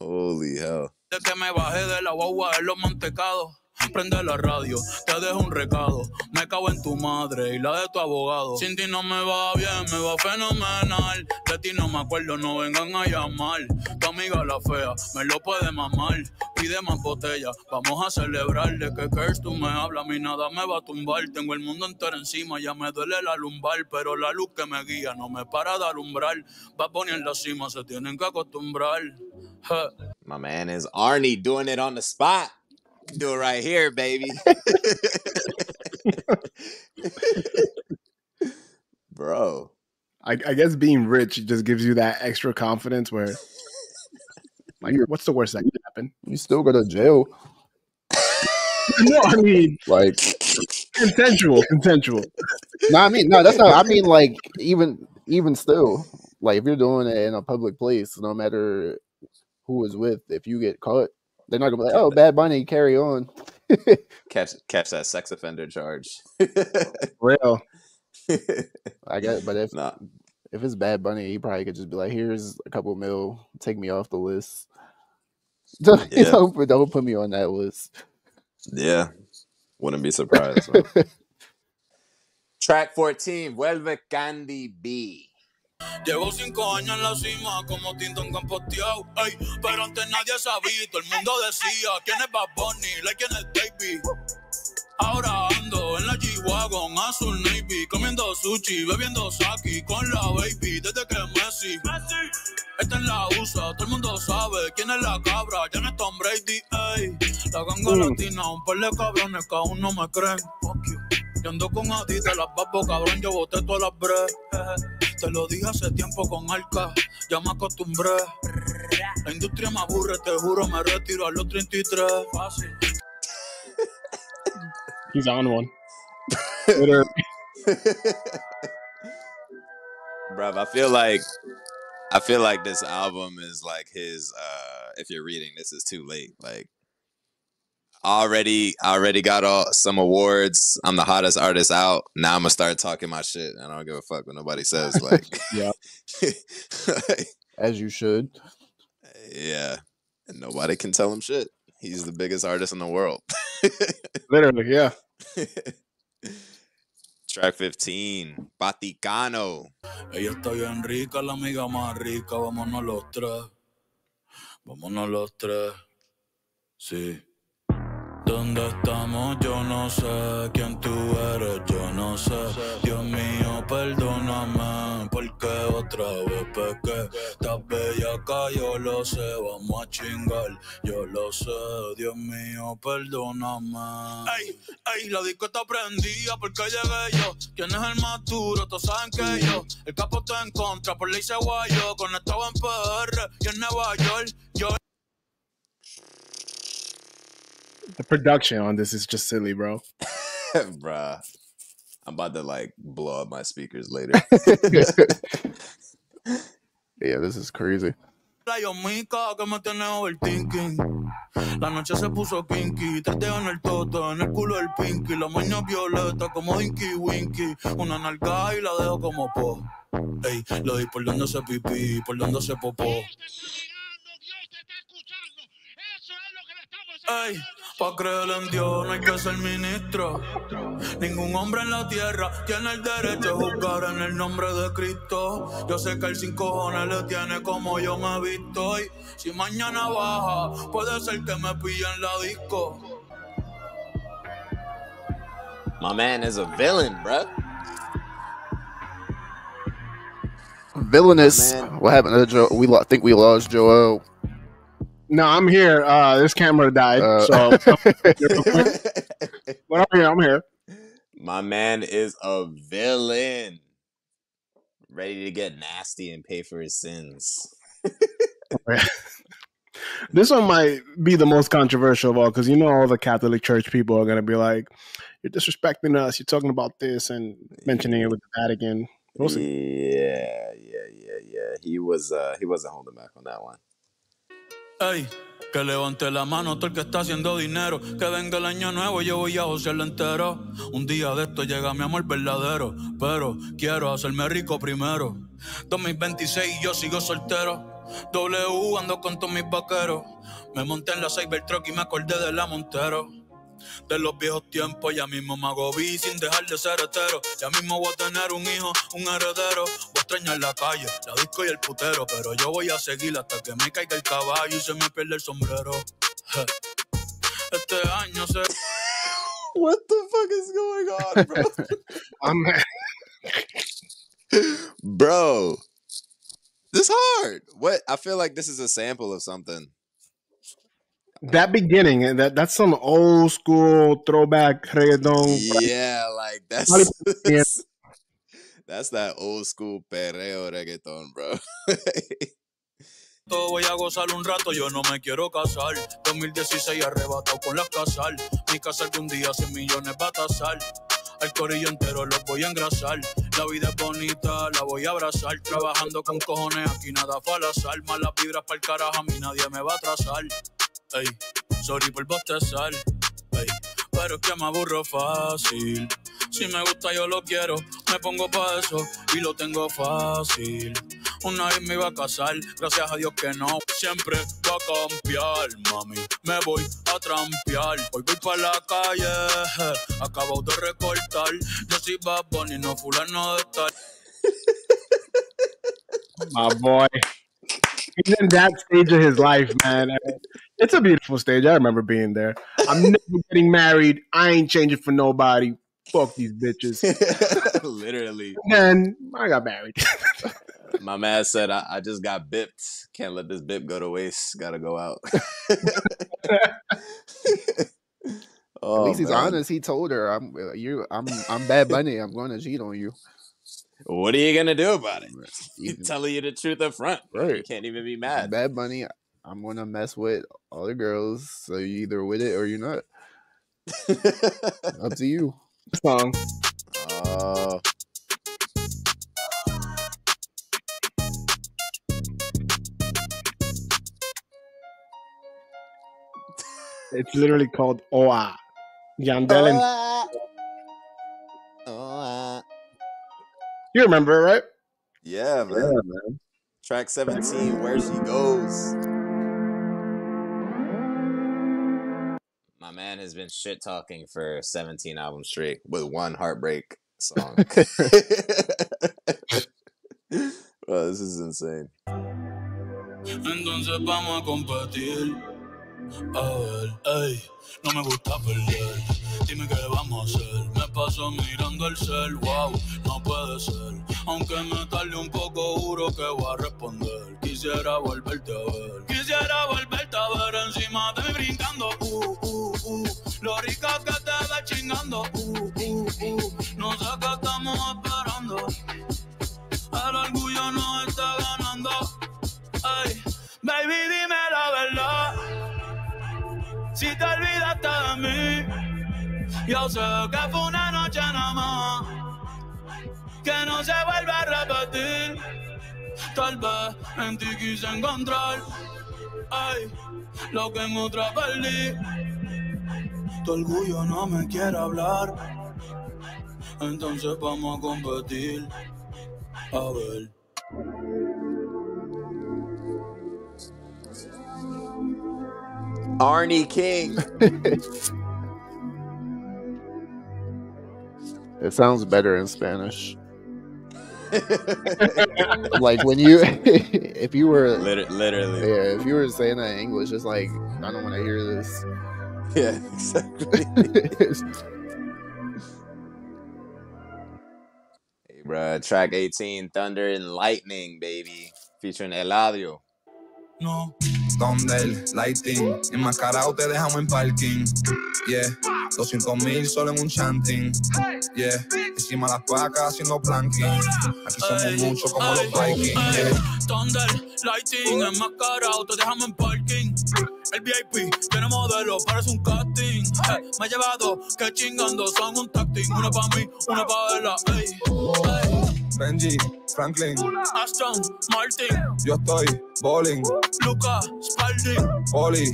Holy hell! De que me bajé de la guagua de los mantecados. Prende la radio, te dejo un recado. Me cago en tu madre y la de tu abogado. Sin ti no me va bien, me va fenomenal. De ti no me acuerdo, no vengan a llamar. Tu amiga la fea, me lo puede mamar. Pide más botella, vamos a celebrar. De que Curse tú me hablas, a mí nada me va a tumbar. Tengo el mundo entero encima, ya me duele la lumbar. Pero la luz que me guía no me para de alumbrar. Va a poner la cima, se tienen que acostumbrar. Ja. My man is Arnie doing it on the spot. Do it right here, baby. [laughs] Bro, I, I guess being rich just gives you that extra confidence where Like, what's the worst that could happen? You still go to jail. [laughs] no, I mean Like, consensual, consensual. no, I mean, no, that's not. I mean, like, even even still, like, if you're doing it in a public place, no matter who is with, if you get caught, they're not gonna be like, "Oh, Bad Bunny, carry on." [laughs] Catch catch that sex offender charge. Real. I guess, but if nah, if it's Bad Bunny, he probably could just be like, "Here's a couple mil, take me off the list." [laughs] Don't, Yeah. don't, put- don't put me on that list. yeah, wouldn't be surprised. [laughs] Track 14, Vuelve Candy B. Llevo cinco años en la cima como Tintón campoteado. Ey, pero antes nadie sabía, todo el mundo decía quién es Bad Bunny, like quién es Baby. Ahora ando en la G-Wagon, azul navy, comiendo sushi, bebiendo sake con la baby desde que Messi. Esta es la USA, todo el mundo sabe quién es la cabra, ya no es Tom Brady, ey. La ganga latina, un par de cabrones que aún no me creen. Fuck you. Yo ando con Adidas, las babos, cabrón, yo boté todas las bre. Te lo dije hace tiempo con Arca, ya me acostumbré. La industria me aburre, te juro, me retiro a los 33. Fácil. He's on one. [laughs] Literally. Bruv, I feel like I feel like this album is like his uh if you're reading this is too late. Like already already got all some awards. I'm the hottest artist out. Now I'm gonna start talking my shit. I don't give a fuck what nobody says. [laughs] Like Yeah. [laughs] As you should. yeah. And nobody can tell him shit. He's the biggest artist in the world. [laughs] Literally, yeah. Track 15, Baticano. Ella está bien rica, la amiga más rica. Vámonos los tres. Vámonos los tres. Sí. ¿Dónde estamos? Yo no sé. ¿Quién tú eres? Yo no sé. Dios mío, perdóname. Porque otra vez pequé. Estás bellaca, yo lo sé. Vamos a chingar. Yo lo sé. Dios mío, perdóname. Ey, ey, la disco está prendida porque llegué yo. ¿Quién es el más duro? Todos saben que yo. El capo está en contra, por ley se guayo. Conectado en PR y en Nueva York. Yo The production on this is just silly, bro. [laughs] Bruh. I'm about to like blow up my speakers later. [laughs] Yeah, this is crazy. La yomica que me tiene overthinking. La noche se puso kinky. Te en el toto, en el culo el pinky. La maña violeta como Tinky Winky. Una nalga y la dejo como po. Ey, lo di por donde se pipí, por donde se popó. Ey, pa' creer en Dios no hay que ser ministro. Ningún hombre en la tierra tiene el derecho de juzgar en el nombre de Cristo. Yo sé que el sin cojones le tiene como yo me visto. Y si mañana baja, puede ser que me pillen la disco. My man is a villain, bruh. Villainous. What happened to Joe? We lo- think we lost Joel. No, I'm here. Uh, this camera died, Uh, so [laughs] but I'm here. I'm here. My man is a villain. Ready to get nasty and pay for his sins. [laughs] This one might be the most controversial of all because you know all the Catholic Church people are gonna be like, "You're disrespecting us. You're talking about this and mentioning it with the Vatican." We'll. Yeah, yeah, yeah, yeah. He was uh he wasn't holding back on that one. Ey, que levante la mano todo el que está haciendo dinero. Que venga el año nuevo, yo voy a josearlo entero. Un día de esto llega mi amor verdadero. Pero quiero hacerme rico primero. 2026 y yo sigo soltero. W ando con todos mis vaqueros. Me monté en la Cybertruck y me acordé de la Montero. De los viejos tiempos, ya mismo me hago vi sin dejar de ser hetero. Ya mismo voy a tener un hijo, un heredero. Voy a extrañar la calle, la disco y el putero. Pero yo voy a seguir hasta que me caiga el caballo y se me pierda el sombrero. Este año se. What the fuck is going on, bro? [laughs] I'm bro. This hard. What I feel like this is a sample of something. That beginning and that that's some old school throwback reggaeton. Yeah, like that's [laughs] yeah. that's that old school perreo reggaeton, bro. Todo voy a gozar un rato, yo no me quiero casar. 2016 arrebatado con las casal. Mi casa algún día 100 millones va a tasar. Al corillo entero los voy a engrasar. La vida es bonita, la voy a abrazar. Trabajando con cojones, aquí nada fue al azar. Malas vibras para el carajo, a mí nadie me va a atrasar. Ey, sorry por bostezar. Ey, pero es que me aburro fácil. Si me gusta, yo lo quiero. Me pongo pa' eso y lo tengo fácil. Una vez me iba a casar, gracias a Dios que no. Siempre va a cambiar, mami. Me voy a trampear. Hoy voy pa' la calle, [laughs] acabo de recortar. Yo soy Bad Bunny, no fulano de tal. [laughs] My boy. He's in that stage of his life, man. It's a beautiful stage. I remember being there. I'm [laughs] never getting married. I ain't changing for nobody. Fuck these bitches. [laughs] Literally. Then I got married. [laughs] My man said, I, I just got bipped. Can't let this bip go to waste. Gotta go out. Oh, At oh, least he's man. honest. He told her, "I'm you. I'm I'm Bad Bunny. I'm going to cheat on you." What are you gonna do about it? You- He's telling you the truth up front. You Right. can't even be mad. Bad Bunny. I'm gonna mess with all the girls. So you either with it or you're not. Up to you. [laughs] Song. Oh, It's literally called Oa. Yandel and Oh, ah. you remember it, right? yeah, man. Track 17, Where She Goes. Has been shit talking for 17 albums straight with one heartbreak song. [laughs] Bro, this is insane. Entonces vamos a competir. A ver, ey, no me gusta perder. Dime qué vamos a hacer. Me paso mirando el cel, wow, no puede ser. Aunque me tarde un poco, juro que voy a responder. Quisiera volverte a ver. Quisiera volverte a ver encima de mí brincando. Uh, uh, uh. Lo rica que te ve chingando. Uh, uh, uh. No sé qué estamos esperando. El orgullo nos está ganando. Ay, baby, dime la verdad. Si te olvidaste de mí, yo sé que fue una noche nada más. Que no se vuelve a repetir. Tal vez en ti quise encontrar. Ay, lo que en otra perdí. Tu orgullo no me quiere hablar. Entonces vamos a competir. A ver. Arnie King. [laughs] It sounds better in Spanish. [laughs] like when you, [laughs] if you were, Liter- literally. yeah, if you were saying that in English, it's like I don't want to hear this. [laughs] Yeah, exactly. Hey, bruh, track 18, Thunder and Lightning, baby. Featuring Eladio. No. Donde el lighting enmascarado te dejamos en parking. Yeah, 200 mil solo en un chanting. Yeah, encima las placas haciendo planking. Aquí somos muchos como los Vikings. Yeah. Thunder, lighting, enmascarado, te dejamos en parking. El VIP tiene modelo, parece un casting. Eh, me ha llevado que chingando son un tacting. Una pa' mí, una pa' ella. Ey, ey. Benji, Franklin, Aston, Martin, yo estoy bowling, Luca, Spalding. Oli.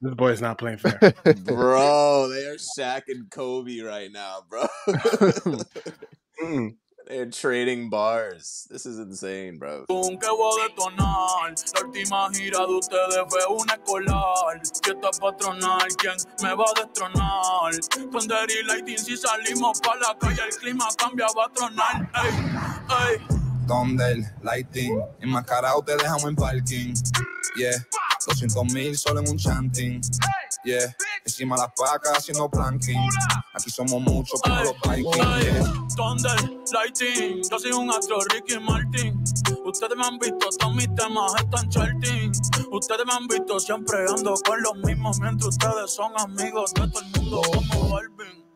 This boy's not playing fair. [laughs] Bro, they are Shaq and Kobe right now, bro. [laughs] Mm. They're trading bars. This is insane, bro. Que voy a detonar. La última gira de ustedes fue una escolar. Patronal, ¿quién me va a destronar? Thunder y Lighting, si salimos la calle, el clima cambia, va a tronar. Ey, ey. El lighting enmascarado te dejamos en parking. Yeah, 200 mil solo en un chanting. Yeah, encima las placas haciendo planking. Aquí somos muchos como los Vikings. Yeah. Thunder, Lighting, yo soy un astro, Ricky Martin. Ustedes me han visto, todos mis temas están charting. Ustedes me han visto siempre ando con los mismos, mientras ustedes son amigos de todo el mundo como Balvin.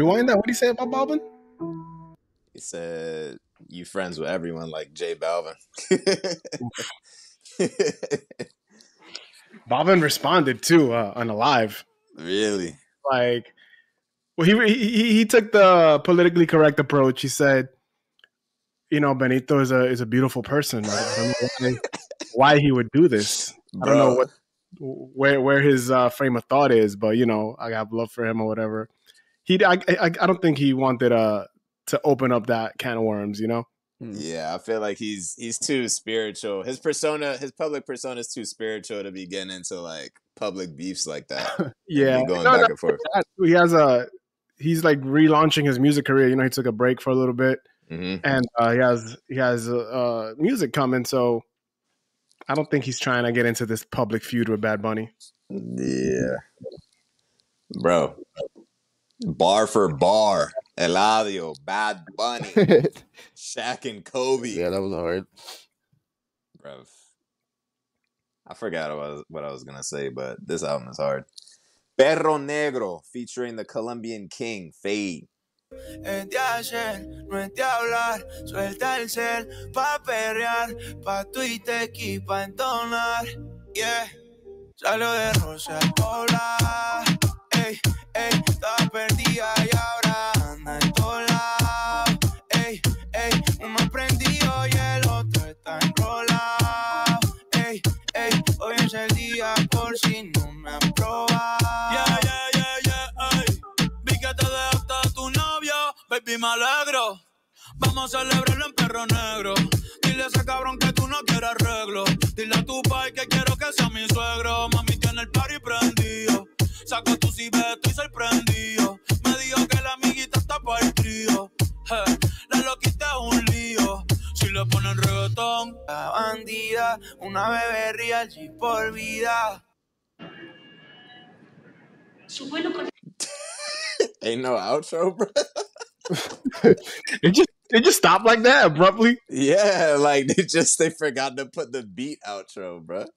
Rewind that. What did he say about Balvin? He said, "You friends with everyone like J Balvin." [laughs] Balvin responded too uh, on a live. really? Like, well, he, he he took the politically correct approach. He said, "You know, Benito is a is a beautiful person. I don't know why, why he would do this. I don't know what where where his uh, frame of thought is, but you know, I have love for him or whatever. He, I, I, I don't think he wanted uh to open up that can of worms. You know, Yeah, I feel like he's he's too spiritual. His persona, his public persona is too spiritual to be getting into like public beefs like that. [laughs] yeah, going No, back no, and forth. he has a he's like relaunching his music career. You know, he took a break for a little bit, hmm and uh, he has he has uh, uh, music coming. So I don't think he's trying to get into this public feud with Bad Bunny. Yeah, bro. Bar for bar, Eladio, Bad Bunny, [laughs] Shaq and Kobe. yeah, that was hard. bro. I forgot what I, was, what I was gonna say, but this album is hard. Perro Negro featuring the Colombian King Feid. Es de ayer, no es de hablar. Suelta el cel pa' perrear, pa' Twitter y pa' entonar. Yeah, salió de Rosa al poblar. Ey, ey, estaba perdida y ahora anda en todos lados. Ey, ey, uno prendido y el otro está enrolado. Ey, ey, hoy es el día por si no me han probado. Yeah, yeah, yeah, yeah, ey. Vi que te dejaste a tu novio, baby, me alegro. Vamos a celebrarlo en perro negro. Dile a ese cabrón que tú no quieres arreglo. Dile a tu pai que quiero que sea mi suegro. Mami tiene el party prendido. Saca tu cibeto estoy sorprendido. Me dijo que la amiguita está para el trío. Je, la loquita es un lío. Si le ponen reggaetón, La bandida, una bebé real G por vida. [laughs] Ain't no outro, bro. [laughs] It just it just stopped like that abruptly. Yeah, like they just they forgot to put the beat outro, bro. I think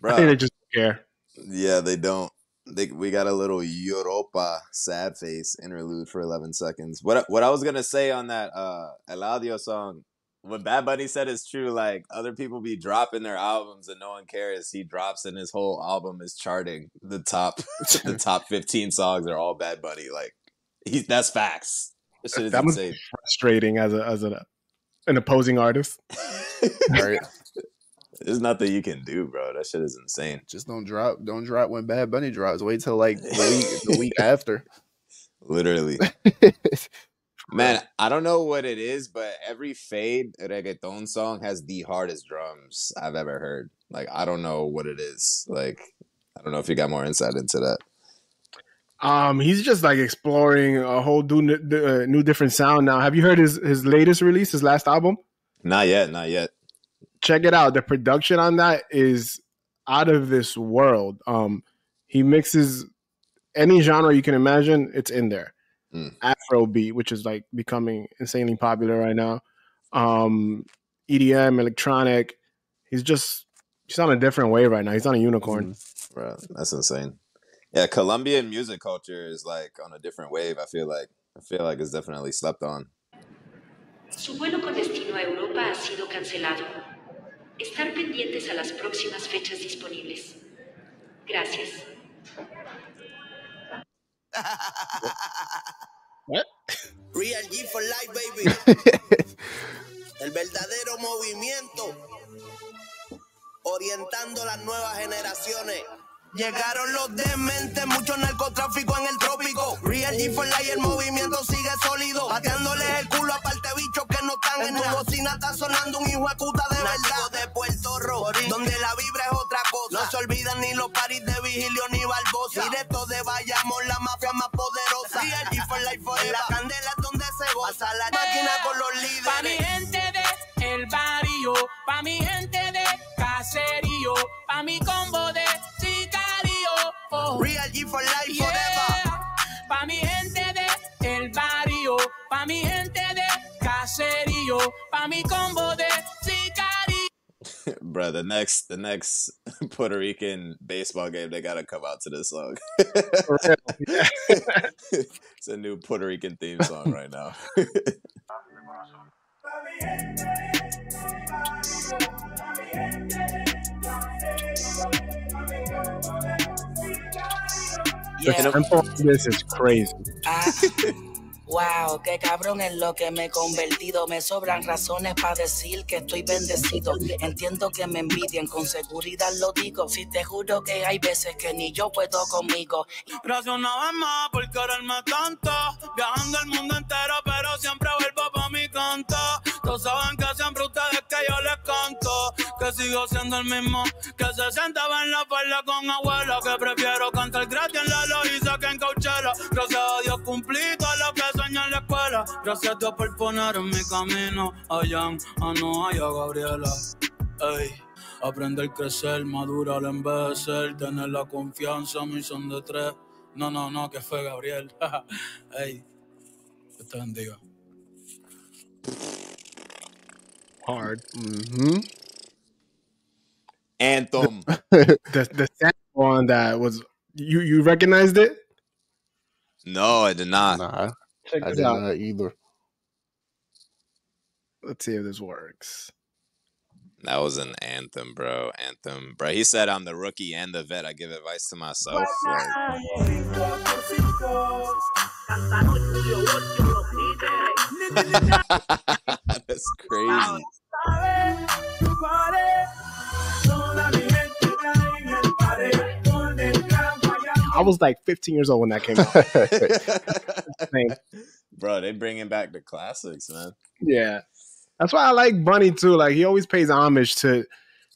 Bro, they just care. Yeah, they don't. They we got a little Europa sad face interlude for eleven seconds. What what I was gonna say on that uh Eladio song, what Bad Bunny said is true. Like other people be dropping their albums and no one cares. He drops and his whole album is charting the top [laughs] the top fifteen songs are all Bad Bunny. Like he that's facts. That was frustrating as a as a an opposing artist. [laughs] Right. There's nothing you can do, bro. That shit is insane. Just don't drop. Don't drop when Bad Bunny drops. Wait till like the week, the week [laughs] after. Literally. [laughs] Man, I don't know what it is, but every Feid reggaeton song has the hardest drums I've ever heard. Like, I don't know what it is. Like, I don't know if you got more insight into that. Um, he's just like exploring a whole new, uh, new different sound now. Have you heard his his latest release, his last album? Not yet, not yet. Check it out. The production on that is out of this world. Um, he mixes any genre you can imagine. It's in there. Mm. Afro beat, which is like becoming insanely popular right now. Um, EDM, electronic. He's just he's on a different wave right now. He's on a unicorn. Bro, that's insane. Yeah, Colombian music culture is like on a different wave. I feel like I feel like it's definitely slept on. Su vuelo con destino a Europa ha sido cancelado. Estar pendientes a las próximas fechas disponibles. Gracias. What? Real G for life, baby. [laughs] El verdadero movimiento. Orientando las nuevas generaciones. Llegaron los dementes, mucho narcotráfico en el trópico. Real G for Life, el movimiento sigue sólido. Pateándoles el culo a parte bichos que no están en tu bocina. Está sonando un hijo de puta de verdad. de Puerto Rico, donde la vibra es otra cosa. No se olvidan ni los paris de Vigilio ni Barbosa. Directo de Bayamón, la mafia más poderosa. Real G for Life forever. La candela es donde se goza. la máquina con los líderes. Pa' mi gente de el barrio, pa' mi gente de caserío, pa' mi combo de sicario. Oh. Real G for Life Yeah. forever. Pa' mi gente de el barrio, pa' mi gente de caserío, pa' mi combo de sicario. [laughs] bro, the next the next [laughs] Puerto Rican baseball game, they gotta come out to this song. For real. Yeah. [laughs] it's a new Puerto Rican theme song right now. The tempo of this is crazy. Ah, wow, qué cabrón en lo que me he convertido. Me sobran razones para decir que estoy bendecido. Entiendo que me envidian, con seguridad lo digo. Si te juro que hay veces que ni yo puedo conmigo. Gracias una vez más por quererme tanto. Viajando el mundo entero, pero siempre vuelvo pa' mi canto. Todos saben Que sigo siendo el mismo. Que se sentaba en la falda con abuela. Que prefiero cantar gratis en la logiza que en Coachella. Gracias a Dios cumplí todo lo que soñé en la escuela. Gracias a Dios por poner en mi camino a Jan, a Noah y a Gabriela. Ey. Aprender, crecer, madurar, envejecer, tener la confianza, mi son de tres. No, no, no, que fue Gabriel. [laughs] Ey, Dios te bendiga. Hard. Mm-hmm. Anthem. [laughs] The the sample on that was you you recognized it? No, I did not. Nah, Check I did out. not either. Let's see if this works. That was an anthem, bro. Anthem, bro. He said, "I'm the rookie and the vet. I give advice to myself." Like, [laughs] that's crazy. I was like 15 years old when that came out. [laughs] Bro, they bringing back the classics, man. Yeah, that's why I like Bunny too. Like he always pays homage to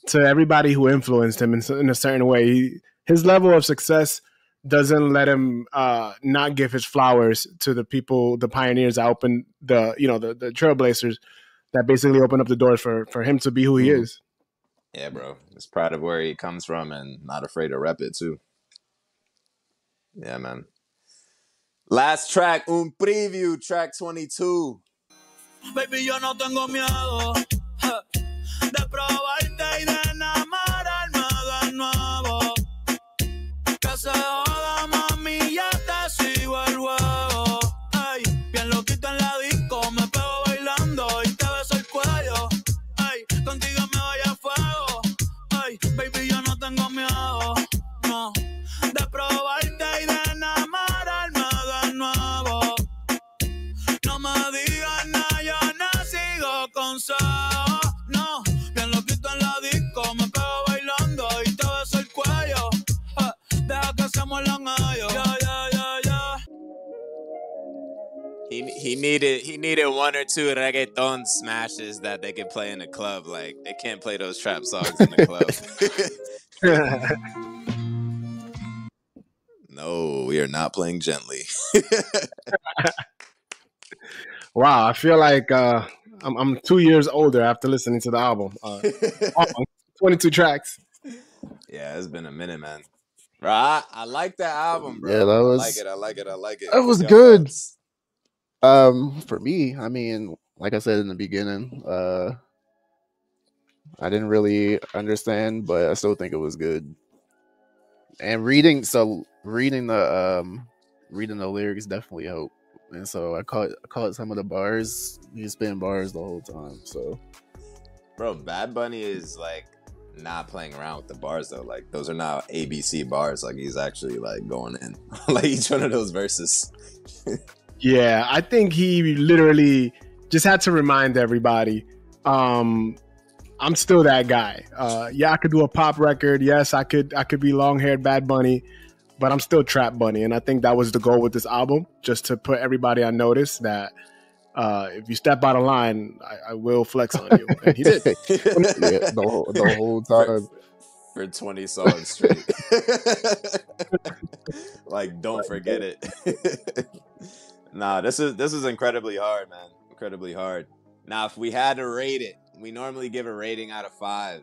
to everybody who influenced him in, in a certain way. He, his level of success doesn't let him uh, not give his flowers to the people, the pioneers that opened the you know the, the trailblazers that basically opened up the doors for for him to be who he Mhm. is. Yeah, bro. Just proud of where he comes from and not afraid to rep it too. Yeah, man. Last track, un preview, track 22. Baby, yo no tengo miedo de probarte y de enamorarme de nuevo. Que se needed he needed one or two reggaeton smashes that they could play in the club. Like they can't play those trap songs in the club. [laughs] [laughs] no, we are not playing gently. [laughs] Wow, I feel like uh, I'm, I'm two years older after listening to the album. Uh, 22 tracks. yeah, it's been a minute, man. Bro, I, I like that album, bro. Yeah, that was. I was- like it. I like it. I like it. That was Yo, good. thoughts? Um, for me, I mean, like I said in the beginning, uh, I didn't really understand, but I still think it was good. And reading, so reading the um, reading the lyrics definitely helped. And so I caught I caught some of the bars. He's spitting bars the whole time. So Bro, Bad Bunny is like not playing around with the bars though. Like those are not ABC bars. Like he's actually like going in [laughs] like each one of those verses. [laughs] Yeah, I think he literally just had to remind everybody um, I'm still that guy. Uh, yeah, I could do a pop record. Yes, I could I could be long haired Bad Bunny, but I'm still Trap Bunny. And I think that was the goal with this album, just to put everybody on notice that uh, if you step out of line, I, I will flex on you. [laughs] And he did. yeah, the whole the whole time. for 20 songs straight. [laughs] like, don't forget it. [laughs] nah, this is this is incredibly hard, man. Incredibly hard. Now, if we had to rate it, we normally give a rating out of five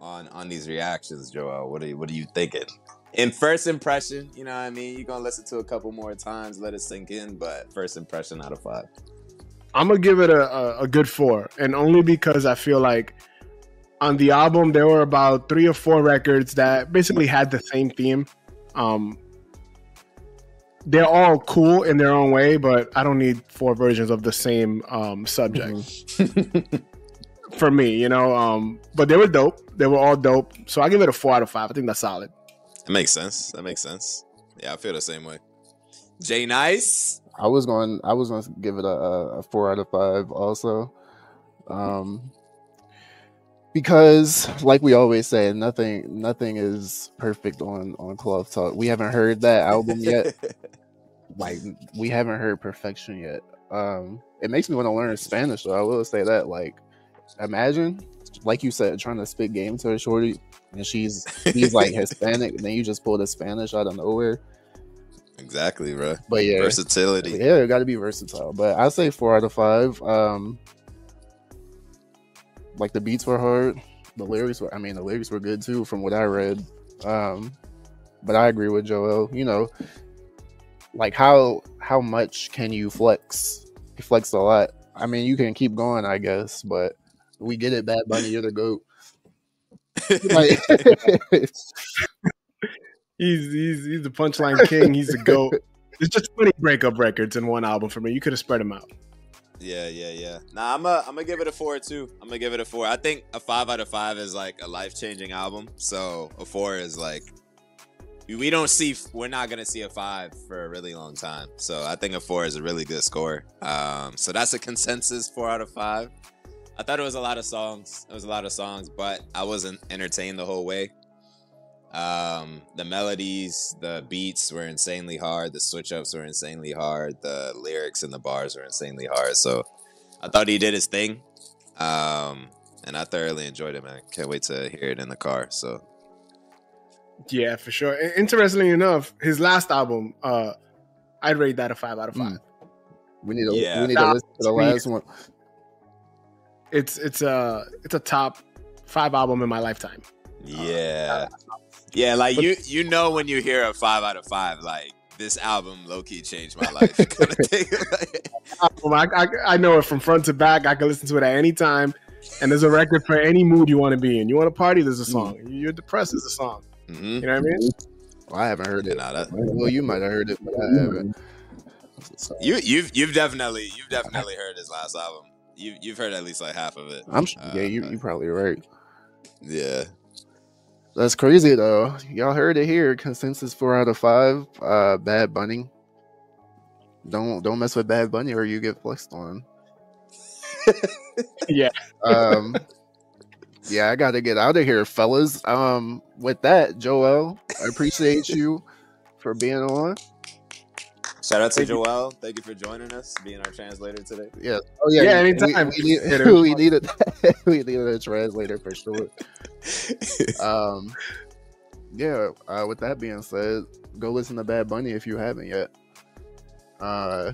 on on these reactions, Joel. What are you what are you thinking? In first impression, you know what I mean? You're gonna listen to a couple more times, let it sink in, but first impression out of five. I'm gonna give it a, a, a good four, and only because I feel like on the album there were about three or four records that basically had the same theme. Um, they're all cool in their own way, but I don't need four versions of the same um, subject [laughs] for me, you know. Um, but they were dope. They were all dope. So I give it a four out of five. I think that's solid. That makes sense. That makes sense. Yeah, I feel the same way. Jay Nice. I was going. I was going to give it a, a a four out of five. Also, um, because like we always say, nothing nothing is perfect on on Cloth Talk. We haven't heard that album yet. [laughs] like we haven't heard perfection yet. Um, it makes me want to learn Spanish though. I will say that. Like, imagine, like you said, trying to spit game to a shorty, and she's she's like [laughs] Hispanic, and then you just pull the Spanish out of nowhere. Exactly, bro. But yeah, versatility. Yeah, it got to be versatile. But I say four out of five. Um, like the beats were hard, the lyrics were. I mean, the lyrics were good too, from what I read. Um, but I agree with Joel. You know, like how how much can you flex? He flexed a lot. I mean, you can keep going, I guess, but we get it. Bad Bunny, you're the goat. Like- [laughs] He's he's he's the punchline king. He's the goat. It's just twenty breakup records in one album for me. You could have spread them out. Yeah, yeah, yeah. Nah, I'm a, I'm gonna give it a four too. I'm gonna give it a four. I think a five out of five is like a life changing album. So a four is like we don't see. We're not gonna see a five for a really long time. So I think a four is a really good score. Um, so that's a consensus four out of five. I thought it was a lot of songs. It was a lot of songs, but I wasn't entertained the whole way. Um, the melodies, the beats were insanely hard. The switch ups were insanely hard. The lyrics and the bars were insanely hard. So I thought he did his thing. Um, and I thoroughly enjoyed it, man. Can't wait to hear it in the car. So Yeah, for sure. Interestingly enough, his last album, uh, I'd rate that a five out of five. Mm. We need to Yeah. we need to listen to the last one. It's it's a it's a top five album in my lifetime. yeah, uh, yeah. Like you, you know when you hear a five out of five, like this album low key changed my life. [laughs] album. [laughs] I, I, I know it from front to back. I can listen to it at any time. And there's a record for any mood you want to be in. You want to party, there's a song. Mm. You're depressed, there's a song. Mhm. You know what I mean? Well, I haven't heard it. Nah, that- well, you might have heard it, but I haven't. You, you've, you've definitely, you've definitely heard his last album. You, you've heard at least like half of it. I'm s- Uh, yeah, you you probably right. Yeah. That's crazy though. Y'all heard it here. Consensus four out of five. Uh, Bad Bunny. Don't don't mess with Bad Bunny or you get flexed on. [laughs] Yeah. Um. Yeah, I gotta get out of here, fellas. Um, with that, Joel, I appreciate you for being on. Shout out to Thank you. Joel. Thank you for joining us, being our translator today. Yeah. Oh yeah. Yeah, anytime. We, [laughs] [laughs] [laughs] we, need, we needed we needed a translator for sure. um. Yeah. Uh, with that being said, go listen to Bad Bunny if you haven't yet. Uh,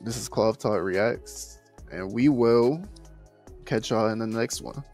this is Cloth Talk Reacts, and we will catch y'all in the next one.